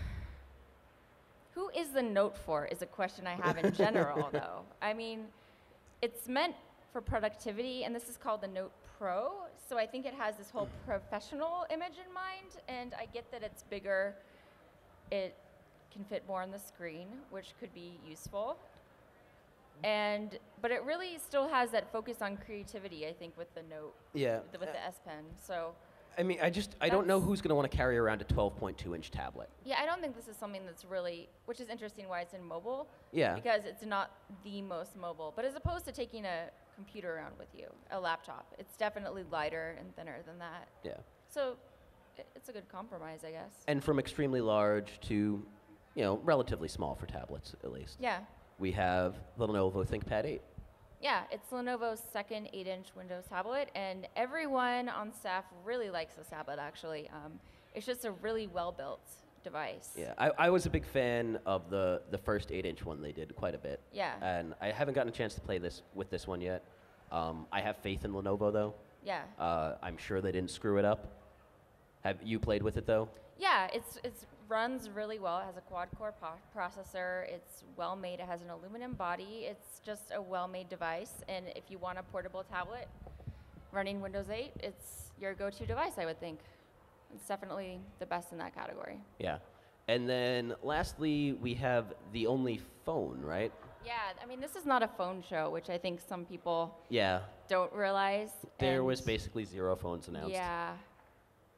Who is the Note for is a question I have in general, <laughs> though. I mean, it's meant for productivity, and this is called the Note Pro. So I think it has this whole professional image in mind, and I get that it's bigger. It can fit more on the screen, which could be useful. And but it really still has that focus on creativity, I think, with the Note, Yeah. with the, with the S Pen. So I mean, I just, I don't know who's going to want to carry around a 12.2 inch tablet. yeah, I don't think this is something that's really, which is interesting why it's in mobile. Yeah. because it's not the most mobile. But as opposed to taking a computer around with you, a laptop, it's definitely lighter and thinner than that. Yeah. So it's a good compromise, I guess. And from extremely large to, you know, relatively small for tablets, at least. yeah, We have the Lenovo ThinkPad 8. yeah, it's Lenovo's second 8-inch Windows tablet, and everyone on staff really likes this tablet. Actually, um, it's just a really well-built device. Yeah, I, I was a big fan of the, the first 8 inch one they did quite a bit. Yeah. And I haven't gotten a chance to play this with this one yet. Um, I have faith in Lenovo, though. Yeah. Uh, I'm sure they didn't screw it up. Have you played with it, though? Yeah, it's it's runs really well. It has a quad core processor. It's well made. It has an aluminum body. It's just a well made device. And if you want a portable tablet running Windows 8, it's your go to device, I would think. It's definitely the best in that category. Yeah. And then lastly, we have the only phone, right? Yeah, I mean, this is not a phone show, which I think some people Yeah. don't realize. There was basically zero phones announced. Yeah.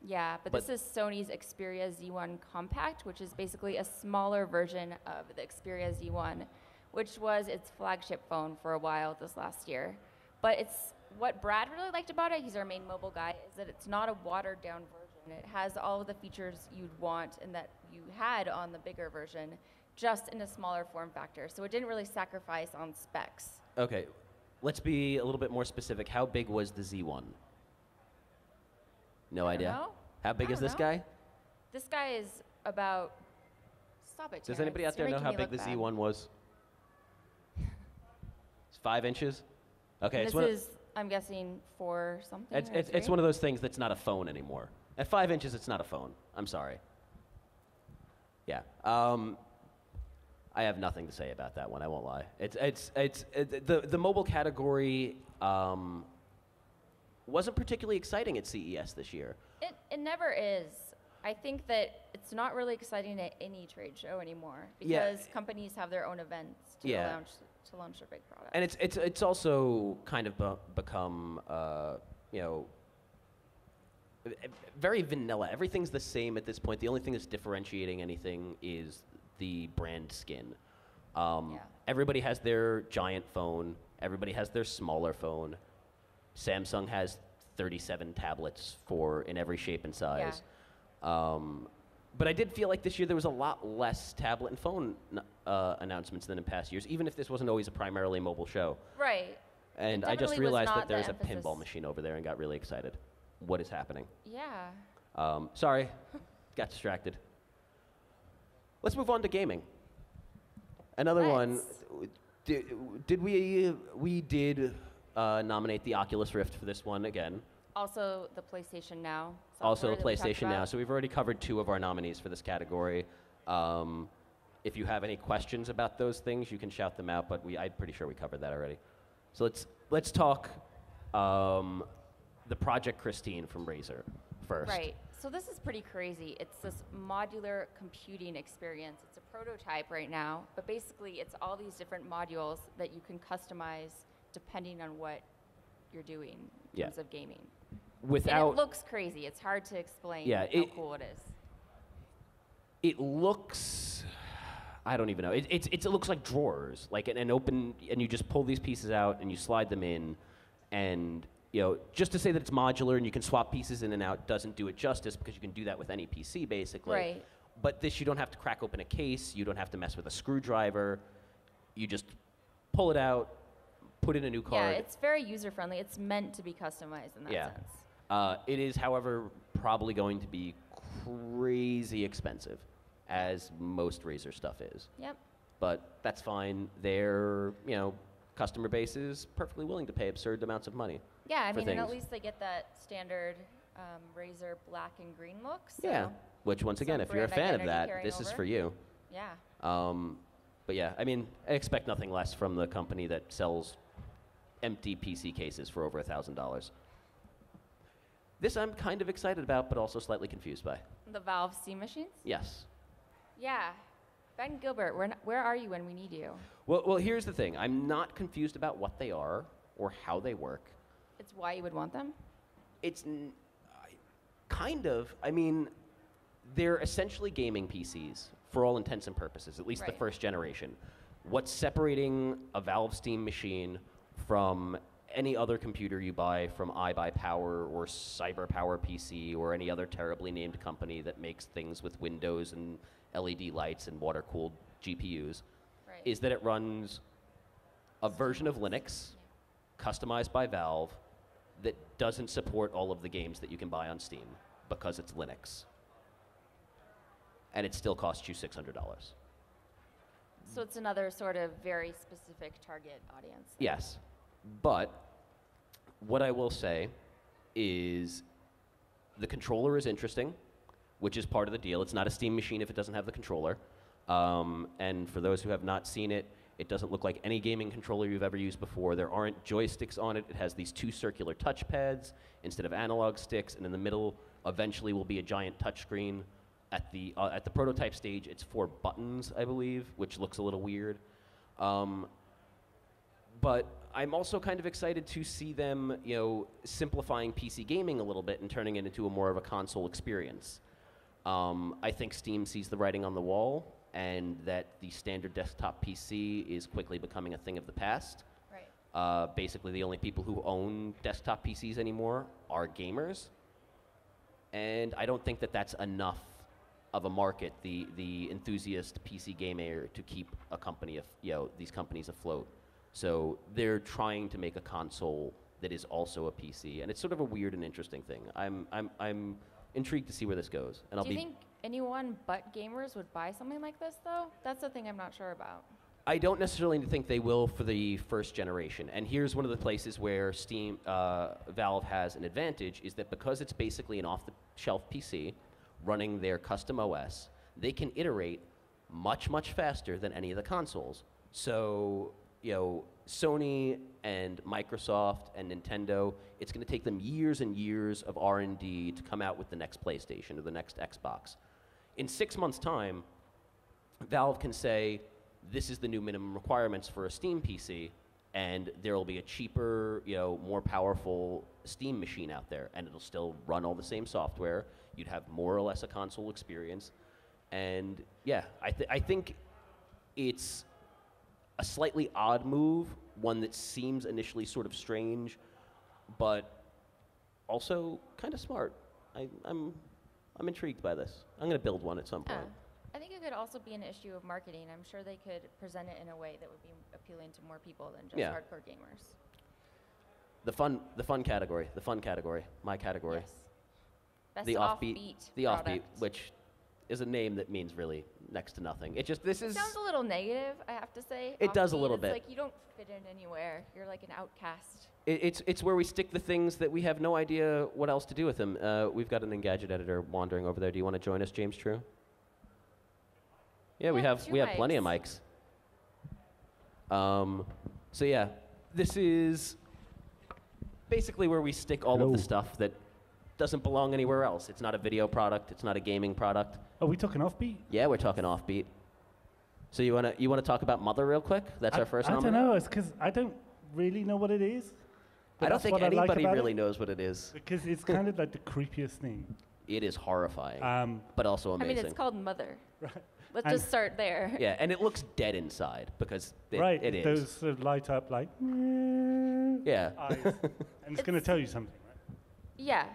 Yeah, but, But- this is Sony's Xperia Z1 Compact, which is basically a smaller version of the Xperia Z1, which was its flagship phone for a while this last year. But it's what Brad really liked about it, he's our main mobile guy, is that it's not a watered down version. It has all of the features you'd want and that you had on the bigger version, just in a smaller form factor. So it didn't really sacrifice on specs. Okay, let's be a little bit more specific. How big was the Z1? No idea. know. How big is this know. guy? This guy is about. Stop it. Does Terrence. anybody out there You're know how big the bad. Z1 was? It's <laughs> five inches. Okay, And it's this one. is, I'm guessing, four something. It's, it's, it's one of those things that's not a phone anymore. At five inches, it's not a phone. I'm sorry. Yeah. Um, I have nothing to say about that one. I won't lie. It's, it's, it's, it, the, the mobile category um, wasn't particularly exciting at CES this year. It, it never is. I think that it's not really exciting at any trade show anymore Yeah. because companies have their own events to Yeah. launch to launch their big products. And it's, it's, it's also kind of bu- become, uh, you know, very vanilla. Everything's the same at this point. The only thing that's differentiating anything is the brand skin. Um, Yeah. Everybody has their giant phone. Everybody has their smaller phone. Samsung has 37 tablets for in every shape and size. Um, but I did feel like this year there was a lot less tablet and phone uh, announcements than in past years, even if this wasn't always a primarily mobile show. right. And I just realized that there's the a pinball machine over there and got really excited. What is happening? Yeah. Um, sorry, got distracted. Let's move on to gaming. Another one. Did, did we we did uh, nominate the Oculus Rift for this one again? Also, the PlayStation Now. also software that we talked PlayStation Now. So we've already covered two of our nominees for this category. Um, if you have any questions about those things, you can shout them out. But we, I'm pretty sure we covered that already. So let's let's talk um, the Project Christine from Razer first. Right. So this is pretty crazy. It's this modular computing experience. It's a prototype right now, but basically it's all these different modules that you can customize depending on what you're doing in Yeah. terms of gaming. Without and it looks crazy. It's hard to explain Yeah, how it- cool it is. it looks i don't even know it, it's, it's, it looks like drawers like an, an open and you just pull these pieces out and you slide them in and you know just to say that it's modular and you can swap pieces in and out doesn't do it justice because you can do that with any pc basically Right. but this you don't have to crack open a case you don't have to mess with a screwdriver you just pull it out put in a new card. Yeah, it's very user friendly. It's meant to be customized in that Yeah. sense. Uh, it is, however, probably going to be crazy expensive, as most Razer stuff is. Yep. But that's fine. Their, you know, customer base is perfectly willing to pay absurd amounts of money. Yeah, I mean, and at things. least they get that standard um, Razer black and green look. So yeah. Which, once again, if you're a fan of that, this is for you. Yeah. Um, but yeah, I mean, I expect nothing less from the company that sells empty PC cases for over a thousand dollars. This I'm kind of excited about, but also slightly confused by. The Valve Steam machines? Yes. Yeah. Ben Gilbert, where, where are you when we need you? Well, well, here's the thing. I'm not confused about what they are or how they work. It's why you would want them? It's n- kind of. I mean, they're essentially gaming PCs for all intents and purposes, at least the first generation. What's separating a Valve Steam machine from any other computer you buy from iBuyPower or CyberPower PC or any other terribly named company that makes things with Windows and LED lights and water cooled GPUs Right. is that it runs a version of Linux customized by Valve that doesn't support all of the games that you can buy on Steam because it's Linux. And it still costs you $600. so it's another sort of very specific target audience. Yes. But what I will say is the controller is interesting, which is part of the deal. It's not a Steam machine if it doesn't have the controller. Um, and for those who have not seen it, it doesn't look like any gaming controller you've ever used before. There aren't joysticks on it. It has these two circular touchpads instead of analog sticks, and in the middle eventually will be a giant touchscreen. At the uh, at the prototype stage, it's four buttons, I believe, which looks a little weird. Um, but I'm also kind of excited to see them, you know, simplifying PC gaming a little bit and turning it into a more of a console experience. Um, I think Steam sees the writing on the wall, and that the standard desktop PC is quickly becoming a thing of the past. Right. Uh, basically, the only people who own desktop PCs anymore are gamers, and I don't think that that's enough of a market, the the enthusiast PC gamer, to keep a company of you know these companies afloat. So they're trying to make a console that is also a PC, and it's sort of a weird and interesting thing. I'm I'm I'm intrigued to see where this goes, and I'll you be. think anyone but gamers would buy something like this, though? That's the thing I'm not sure about. I don't necessarily think they will for the first generation. And here's one of the places where Steam, uh, Valve has an advantage is that because it's basically an off-the-shelf PC running their custom OS, they can iterate much, much faster than any of the consoles. So, you know, Sony and Microsoft and Nintendo, it's going to take them years and years of R&D to come out with the next PlayStation or the next Xbox. In six months' time, Valve can say, this is the new minimum requirements for a Steam PC, and there will be a cheaper, you know, more powerful Steam machine out there, and it'll still run all the same software. You'd have more or less a console experience, and yeah, I, th- I think it's a slightly odd move, one that seems initially sort of strange, but also kind of smart. I, I'm, I'm intrigued by this. I'm going to build one at some point. I think it could also be an issue of marketing. I'm sure they could present it in a way that would be appealing to more people than just Yeah. hardcore gamers. The fun, the fun category, the fun category, my category. Yes. Best the offbeat, offbeat the offbeat, product. which is a name that means really next to nothing. It just this It is sounds a little negative, I have to say. It does a little it's bit. like you don't fit in anywhere. You're like an outcast. it, it's it's where we stick the things that we have no idea what else to do with them. Uh, we've got an Engadget editor wandering over there. Do you want to join us, James Trew? Yeah, we Yeah, have two we have plenty of mics. mics. Um, so yeah, this is basically where we stick all of the stuff that doesn't belong anywhere else. It's not a video product. It's not a gaming product. Are we talking offbeat? Yeah, we're talking offbeat. So you wanna you wanna talk about Mother real quick? That's I, our first. I don't know. It's because I don't really know what it is. I don't think what I like anybody really it, knows what it is. Because it's <laughs> kind of like the creepiest thing. It is horrifying, Um, but also amazing. I mean, it's called Mother. right. Let's And- just start there. yeah, and it looks dead inside because it, right. it is. Those sort of light up like Yeah. <laughs> eyes, and it's going to tell you something. Right? Yeah.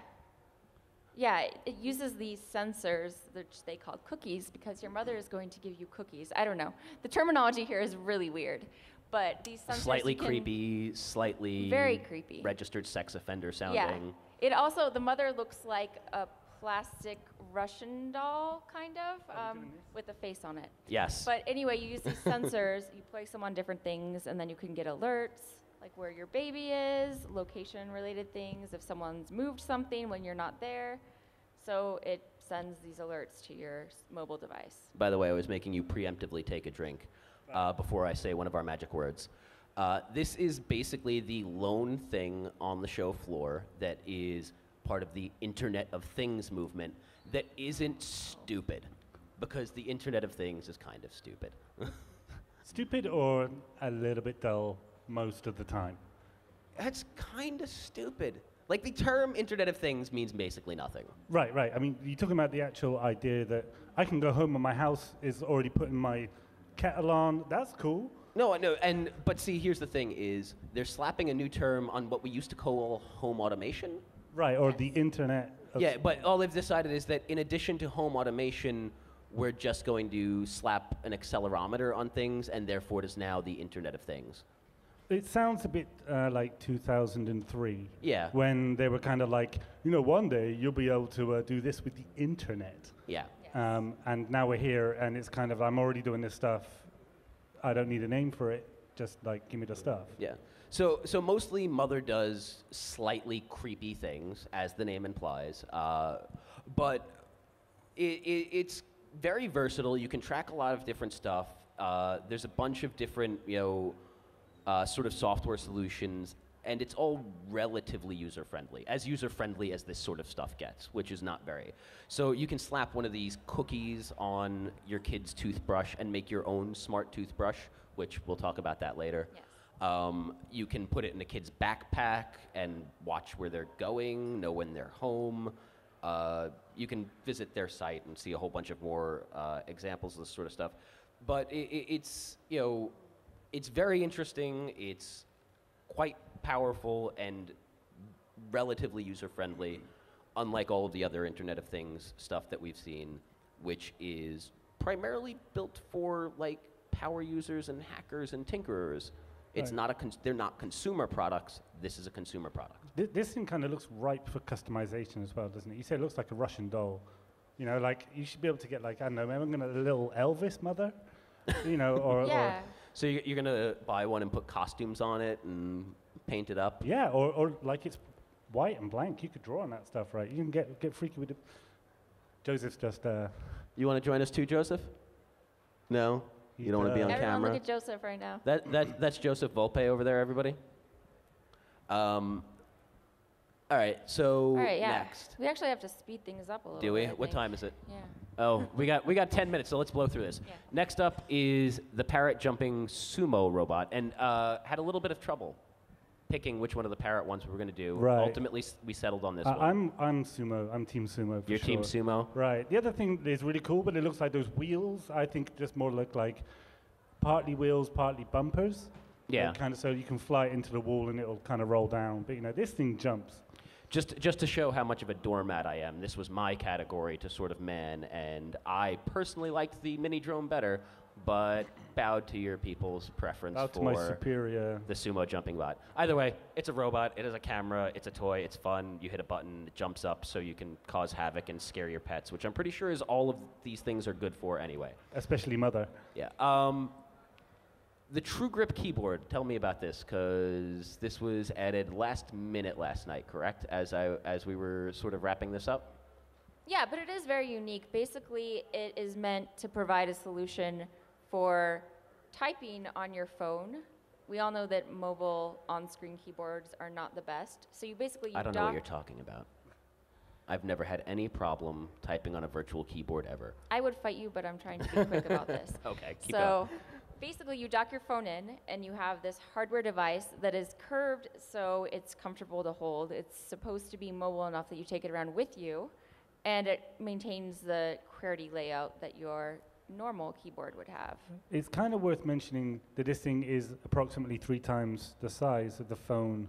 Yeah, it, it uses these sensors, which they call cookies, because your mother is going to give you cookies. I don't know. The terminology here is really weird, but these sensors. slightly can- creepy, slightly Very creepy. registered sex offender sounding. Yeah. It also, the mother looks like a plastic Russian doll, kind of, um, with a face on it. Yes. But anyway, you use these <laughs> sensors, you place them on different things, and then you can get alerts, like where your baby is, location related things, if someone's moved something when you're not there. So it sends these alerts to your mobile device. By the way, I was making you preemptively take a drink uh, before I say one of our magic words. Uh, this is basically the lone thing on the show floor that is part of the Internet of Things movement that isn't stupid, because the Internet of Things is kind of stupid. <laughs> Stupid or a little bit dull most of the time. That's kind of stupid. Like the term Internet of Things means basically nothing. Right, right. I mean, you're talking about the actual idea that I can go home and my house is already putting my kettle on. That's cool. No, no, and but see, here's the thing: is they're slapping a new term on what we used to call home automation. Right, or the internet. Of Yeah, but all they've decided is that in addition to home automation, we're just going to slap an accelerometer on things, and therefore it is now the Internet of Things. It sounds a bit uh, like 2003. Yeah. When they were kind of like, you know, one day you'll be able to uh, do this with the internet. Yeah. Um, and now we're here, and it's kind of, I'm already doing this stuff. I don't need a name for it. Just like, give me the stuff. Yeah. So, so mostly Mother does slightly creepy things, as the name implies. Uh, but it, it, it's very versatile. You can track a lot of different stuff. Uh, there's a bunch of different, you know, uh, sort of software solutions, and it's all relatively user friendly, as user friendly as this sort of stuff gets, which is not very. So you can slap one of these cookies on your kid's toothbrush and make your own smart toothbrush, which we'll talk about that later. Yes. Um, you can put it in a kid's backpack and watch where they're going, know when they're home. Uh, you can visit their site and see a whole bunch of more uh, examples of this sort of stuff. But i i it's you know, it's very interesting. It's quite powerful and relatively user friendly, unlike all of the other Internet of Things stuff that we've seen, which is primarily built for like power users and hackers and tinkerers. It's Right. not a cons- they're not consumer products. This is a consumer product. Thi- This thing kind of looks ripe for customization as well, doesn't it? You say it looks like a Russian doll. You know, like you should be able to get like I don't know, maybe I'm gonna a little Elvis mother, you know, or, <laughs> yeah. So you- you're gonna buy one and put costumes on it and paint it up. yeah, or, or like it's white and blank. You could draw on that stuff, right? You can get get freaky with it. Joseph's just uh, You want to join us too, Joseph? No, you don't want to be on does. Everyone camera. look at Joseph right now. That, that, that's Joseph Volpe over there, everybody. Um, all right, so All right, yeah. next. We actually have to speed things up a little Do we? bit. What think. time is it? Yeah. Oh, we got, we got 10 minutes, so let's blow through this. Yeah. Next up is the parrot jumping sumo robot, and uh, had a little bit of trouble picking which one of the parrot ones we were going to do. Right. Ultimately, s- we settled on this I- one. I'm I'm sumo. I'm team sumo. For Your sure. team sumo? Right. The other thing that is really cool, but it looks like those wheels. I think just more look like partly wheels, partly bumpers. Yeah. Kind of so you can fly it into the wall and it'll kind of roll down. But you know, this thing jumps. Just, just to show how much of a doormat I am, this was my category to sort of man, and I personally liked the mini drone better, but bowed to your people's preference to for my superior. the sumo jumping bot. Either way, it's a robot, it has a camera, it's a toy, it's fun. You hit a button, it jumps up so you can cause havoc and scare your pets, which I'm pretty sure is all of these things are good for anyway. Especially mother. Yeah. Um, the TREWGrip keyboard. Tell me about this, because this was added last minute last night, correct? As I as we were sort of wrapping this up. Yeah, but it is very unique. Basically, it is meant to provide a solution for typing on your phone. We all know that mobile on-screen keyboards are not the best. So you basically you I don't know what you're talking about. I've never had any problem typing on a virtual keyboard ever. I would fight you, but I'm trying to be quick about this. <laughs> Okay, keep so basically, you dock your phone in, and you have this hardware device that is curved so it's comfortable to hold. It's supposed to be mobile enough that you take it around with you, and it maintains the QWERTY layout that your normal keyboard would have. It's kind of worth mentioning that this thing is approximately three times the size of the phone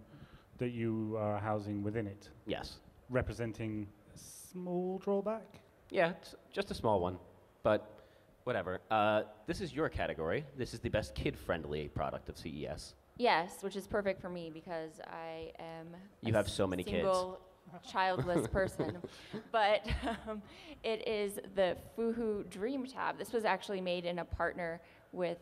that you are housing within it, Yes. representing a small drawback. Yeah, it's just a small one, but whatever. Uh, this is your category. This is the best kid-friendly product of CES. Yes, which is perfect for me because I am. You a have so many kids. single, childless <laughs> person. but um, it is the Fuhu Dream Tab. This was actually made in a partner with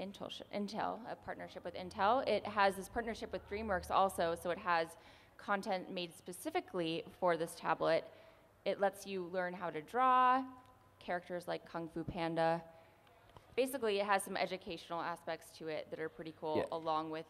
Intel, Intel, a partnership with Intel. It has this partnership with DreamWorks also, so it has content made specifically for this tablet. It lets you learn how to draw characters like Kung Fu Panda. Basically, it has some educational aspects to it that are pretty cool, Yeah. along with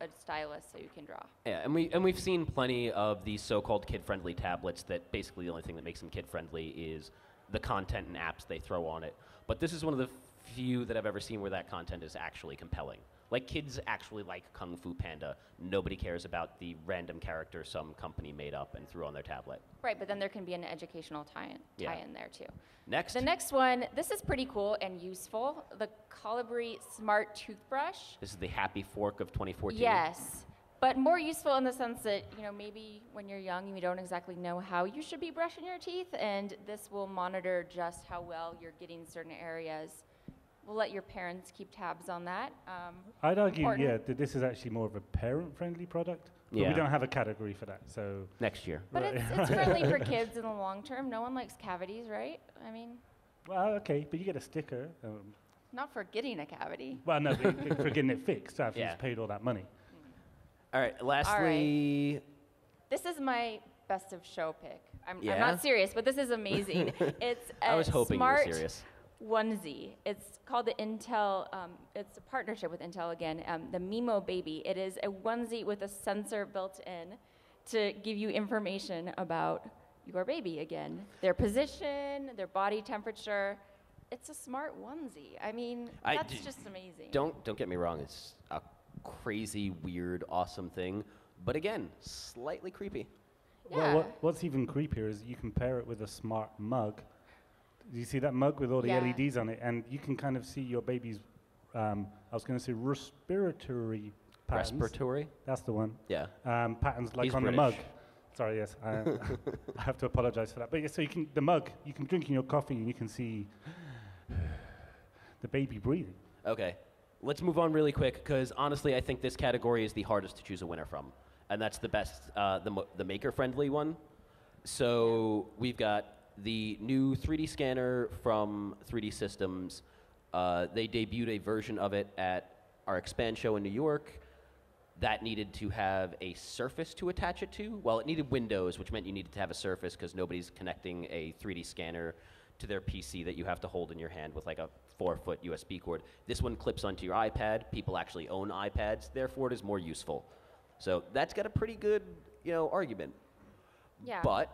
a stylus so you can draw. Yeah, and we and we've seen plenty of these so-called kid-friendly tablets that basically the only thing that makes them kid-friendly is the content and apps they throw on it. But this is one of the few that I've ever seen where that content is actually compelling. Like kids actually like Kung Fu Panda. Nobody cares about the random character some company made up and threw on their tablet. Right, but then there can be an educational tie-in, Yeah. tie-in there too. Next, The next one, this is pretty cool and useful. The Kolibree Smart Toothbrush. this is the HAPIfork of 2014. Yes, but more useful in the sense that you know maybe when you're young you don't exactly know how you should be brushing your teeth, and this will monitor just how well you're getting certain areas. We'll let your parents keep tabs on that. Um, I'd argue, Important. yeah, that this is actually more of a parent-friendly product. But Yeah. we don't have a category for that, so Next year. but Right. it's, it's friendly for <laughs> kids in the long term. No one likes cavities, right? I mean, well, okay, but you get a sticker. Um, not for getting a cavity. well, no, for getting it fixed after Yeah. you've paid all that money. All right. Lastly, This is my best of show pick. I'm, I'm not serious, but this is amazing. <laughs> it's a I was hoping smart you were serious. Onesie. It's called the Intel. Um, it's a partnership with Intel again. Um, the Mimo Baby. It is a onesie with a sensor built in to give you information about your baby again, their position, their body temperature. It's a smart onesie. I mean, I that's d- just amazing. Don't don't get me wrong. It's a crazy, weird, awesome thing. But again, slightly creepy. Well, Yeah. what, what's even creepier is you can pair it with a smart mug. Do you see that mug with all the Yeah. LEDs on it? And you can kind of see your baby's, um, I was going to say respiratory patterns. Respiratory. That's the one. Yeah. Um, patterns like He's on the mug. Sorry, yes, I, <laughs> I have to apologize for that. But yeah, so you can the mug, you can drink in your coffee and you can see the baby breathing. Okay. Let's move on really quick because honestly, I think this category is the hardest to choose a winner from, and that's the best, uh, the, the maker-friendly one. So we've got the new 3D scanner from 3D Systems. Uh, they debuted a version of it at our Expand show in New York. That needed to have a surface to attach it to. Well, it needed Windows, which meant you needed to have a surface because nobody's connecting a 3D scanner to their PC that you have to hold in your hand with like a four foot USB cord. This one clips onto your iPad. People actually own iPads, therefore, it is more useful. So that's got a pretty good, you know, argument. Yeah. But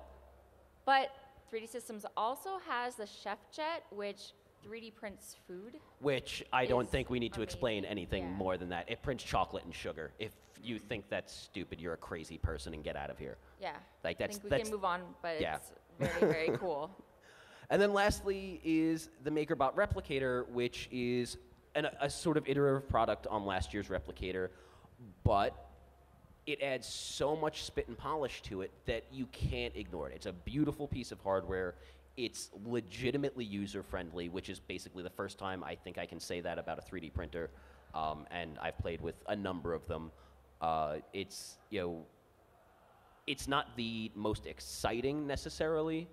But 3D Systems also has the Chef Jet, which 3D prints food. which I don't think we need to explain anything yeah. more than that. It prints chocolate and sugar. If you think that's stupid, you're a crazy person and get out of here. Yeah. Like, I that's- think we that's- can move on, but yeah. it's very, very <laughs> cool. And then lastly is the MakerBot Replicator, which is an, a sort of iterative product on last year's Replicator, but it adds so much spit and polish to it that you can't ignore it. It's a beautiful piece of hardware. It's legitimately user friendly, which is basically the first time I think I can say that about a 3D printer. Um, and I've played with a number of them. Uh, it's, you know, it's not the most exciting necessarily,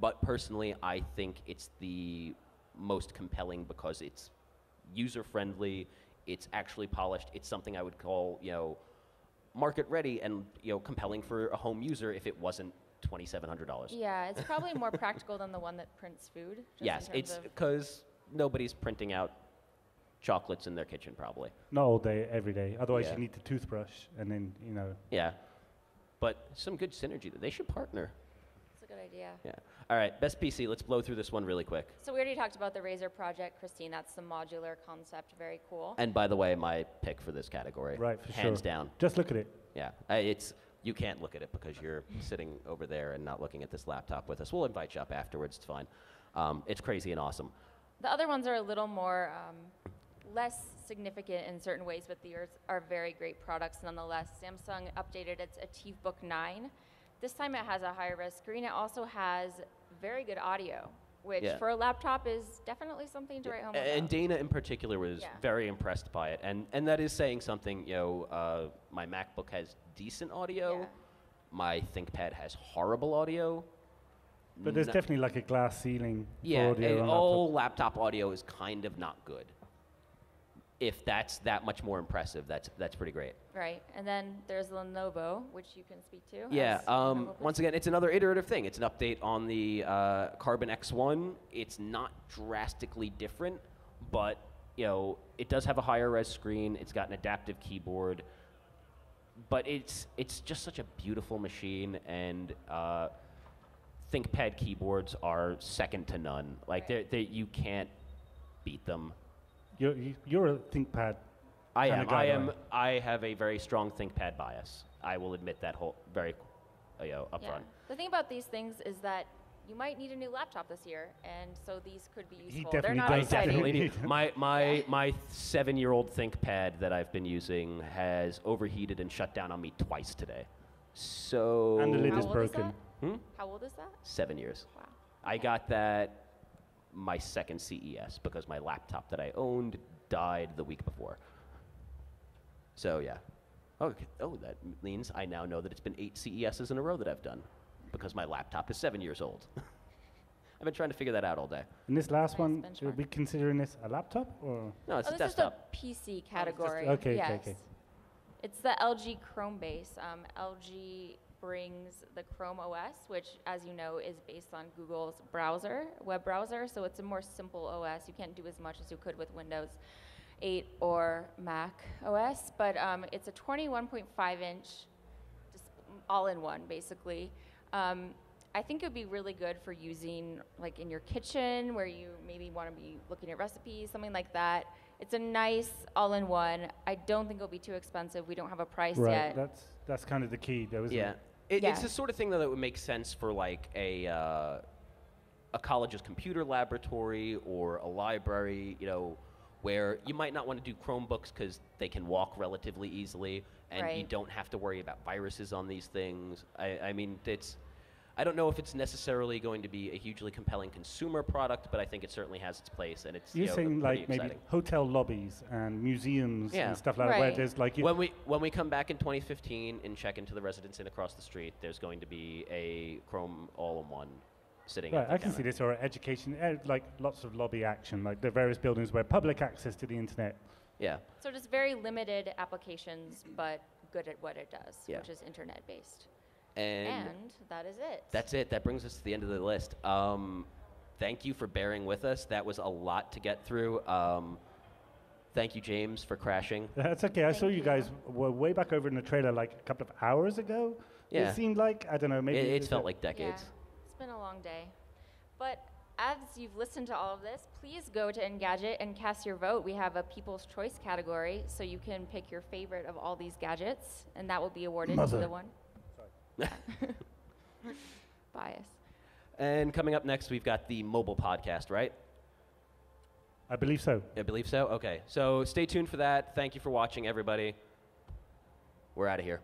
but personally, I think it's the most compelling because it's user friendly, it's actually polished, it's something I would call, you know, market ready and, you know, compelling for a home user if it wasn't $2,700. yeah, it's probably more practical than the one that prints food. just yes, it's because nobody's printing out chocolates in their kitchen, probably. Not all day, every day. Otherwise, Yeah. you need the toothbrush, and then you know. Yeah. But some good synergy. That they should partner. It's a good idea. Yeah. All right, best PC. Let's blow through this one really quick. So we already talked about the Razer project, Christine. That's the modular concept. Very cool. And by the way, my pick for this category, Right, for hands sure. down. Just look at it. Yeah, I, it's you can't look at it because you're sitting over there and not looking at this laptop with us. We'll invite you up afterwards. It's fine. Um, it's crazy and awesome. The other ones are a little more um, less significant in certain ways, but they are, are very great products nonetheless. Samsung updated its Ativ Book 9. This time it has a higher res screen. It also has very good audio, which Yeah. for a laptop is definitely something to write home A- And about. Dana in particular was Yeah. very impressed by it, and and that is saying something. You know, uh, my MacBook has decent audio. Yeah. My ThinkPad has horrible audio. But there's No- definitely like a glass ceiling Yeah, for audio and on laptop. all laptop audio is kind of not good. If that's that much more impressive, that's that's pretty great. Right, and then there's Lenovo, which you can speak to. Yeah. Um, once again, it's another iterative thing. It's an update on the uh, Carbon X1. It's not drastically different, but you know, it does have a higher res screen. It's got an adaptive keyboard, but it's it's just such a beautiful machine, and uh, ThinkPad keyboards are second to none. Like they're, they you can't beat them. You're, you- you're a ThinkPad. I am. guy, I am. right? I have a very strong ThinkPad bias. I will admit that whole very, uh, you know, upfront. Yeah. The thing about these things is that you might need a new laptop this year, and so these could be useful. They're not does. I exciting. definitely need my <laughs> my Yeah. my seven-year-old ThinkPad that I've been using has overheated and shut down on me twice today. So And the lid How is old broken. Is Hmm? that? How old is that? seven years. Wow. I got that my second CES because my laptop that I owned died the week before. So yeah. Okay. Oh, that means I now know that it's been eight CESs in a row that I've done because my laptop is seven years old. <laughs> I've been trying to figure that out all day. And this last Nice one, benchmark. are we considering this a laptop or? No, it's oh, a this desktop. is the PC category. okay, okay, yes. okay. It's the LG Chromebase. Um, LG brings the Chrome OS, which, as you know, is based on Google's browser, web browser. So it's a more simple OS. You can't do as much as you could with Windows 8 or Mac OS, but um, it's a 21.5 inch, all in one, basically. Um, I think it would be really good for using like in your kitchen where you maybe want to be looking at recipes, something like that. It's a nice all-in-one. I don't think it'll be too expensive. We don't have a price Right. yet. That's that's kind of the key, though, isn't Yeah. it? It, It's the sort of thing though that would make sense for like a uh, a college's computer laboratory or a library, you know, where you might not want to do Chromebooks because they can walk relatively easily, and you don't have to worry about viruses on these things. I, I mean, it's. I don't know if it's necessarily going to be a hugely compelling consumer product, but I think it certainly has its place, and it's You're you know, saying pretty like maybe exciting. hotel lobbies and museums Yeah. and stuff like that, where there's like you, when we when we come back in 2015 and check into the residence inn across the street, there's going to be a Chrome all-in-one sitting. Right, at the I can see this, or education, eh, like lots of lobby action, like the various buildings where public access to the internet. Yeah. So just very limited applications, but good at what it does, Yeah. which is internet-based. And, And that is it. that's it. That brings us to the end of the list. Um, thank you for bearing with us. That was a lot to get through. Um, thank you, James, for crashing. <laughs> That's okay. I saw Thank you you. guys were way back over in the trailer like a couple of hours ago. Yeah. It seemed like I don't know. It, Maybe it's felt like decades. Yeah, it's been a long day. But as you've listened to all of this, please go to Engadget and cast your vote. We have a People's Choice category, so you can pick your favorite of all these gadgets, and that will be awarded to the one. <laughs> Bias. And coming up next, we've got the mobile podcast, right? I believe so. I believe so. Okay. So stay tuned for that. Thank you for watching, everybody. We're out of here.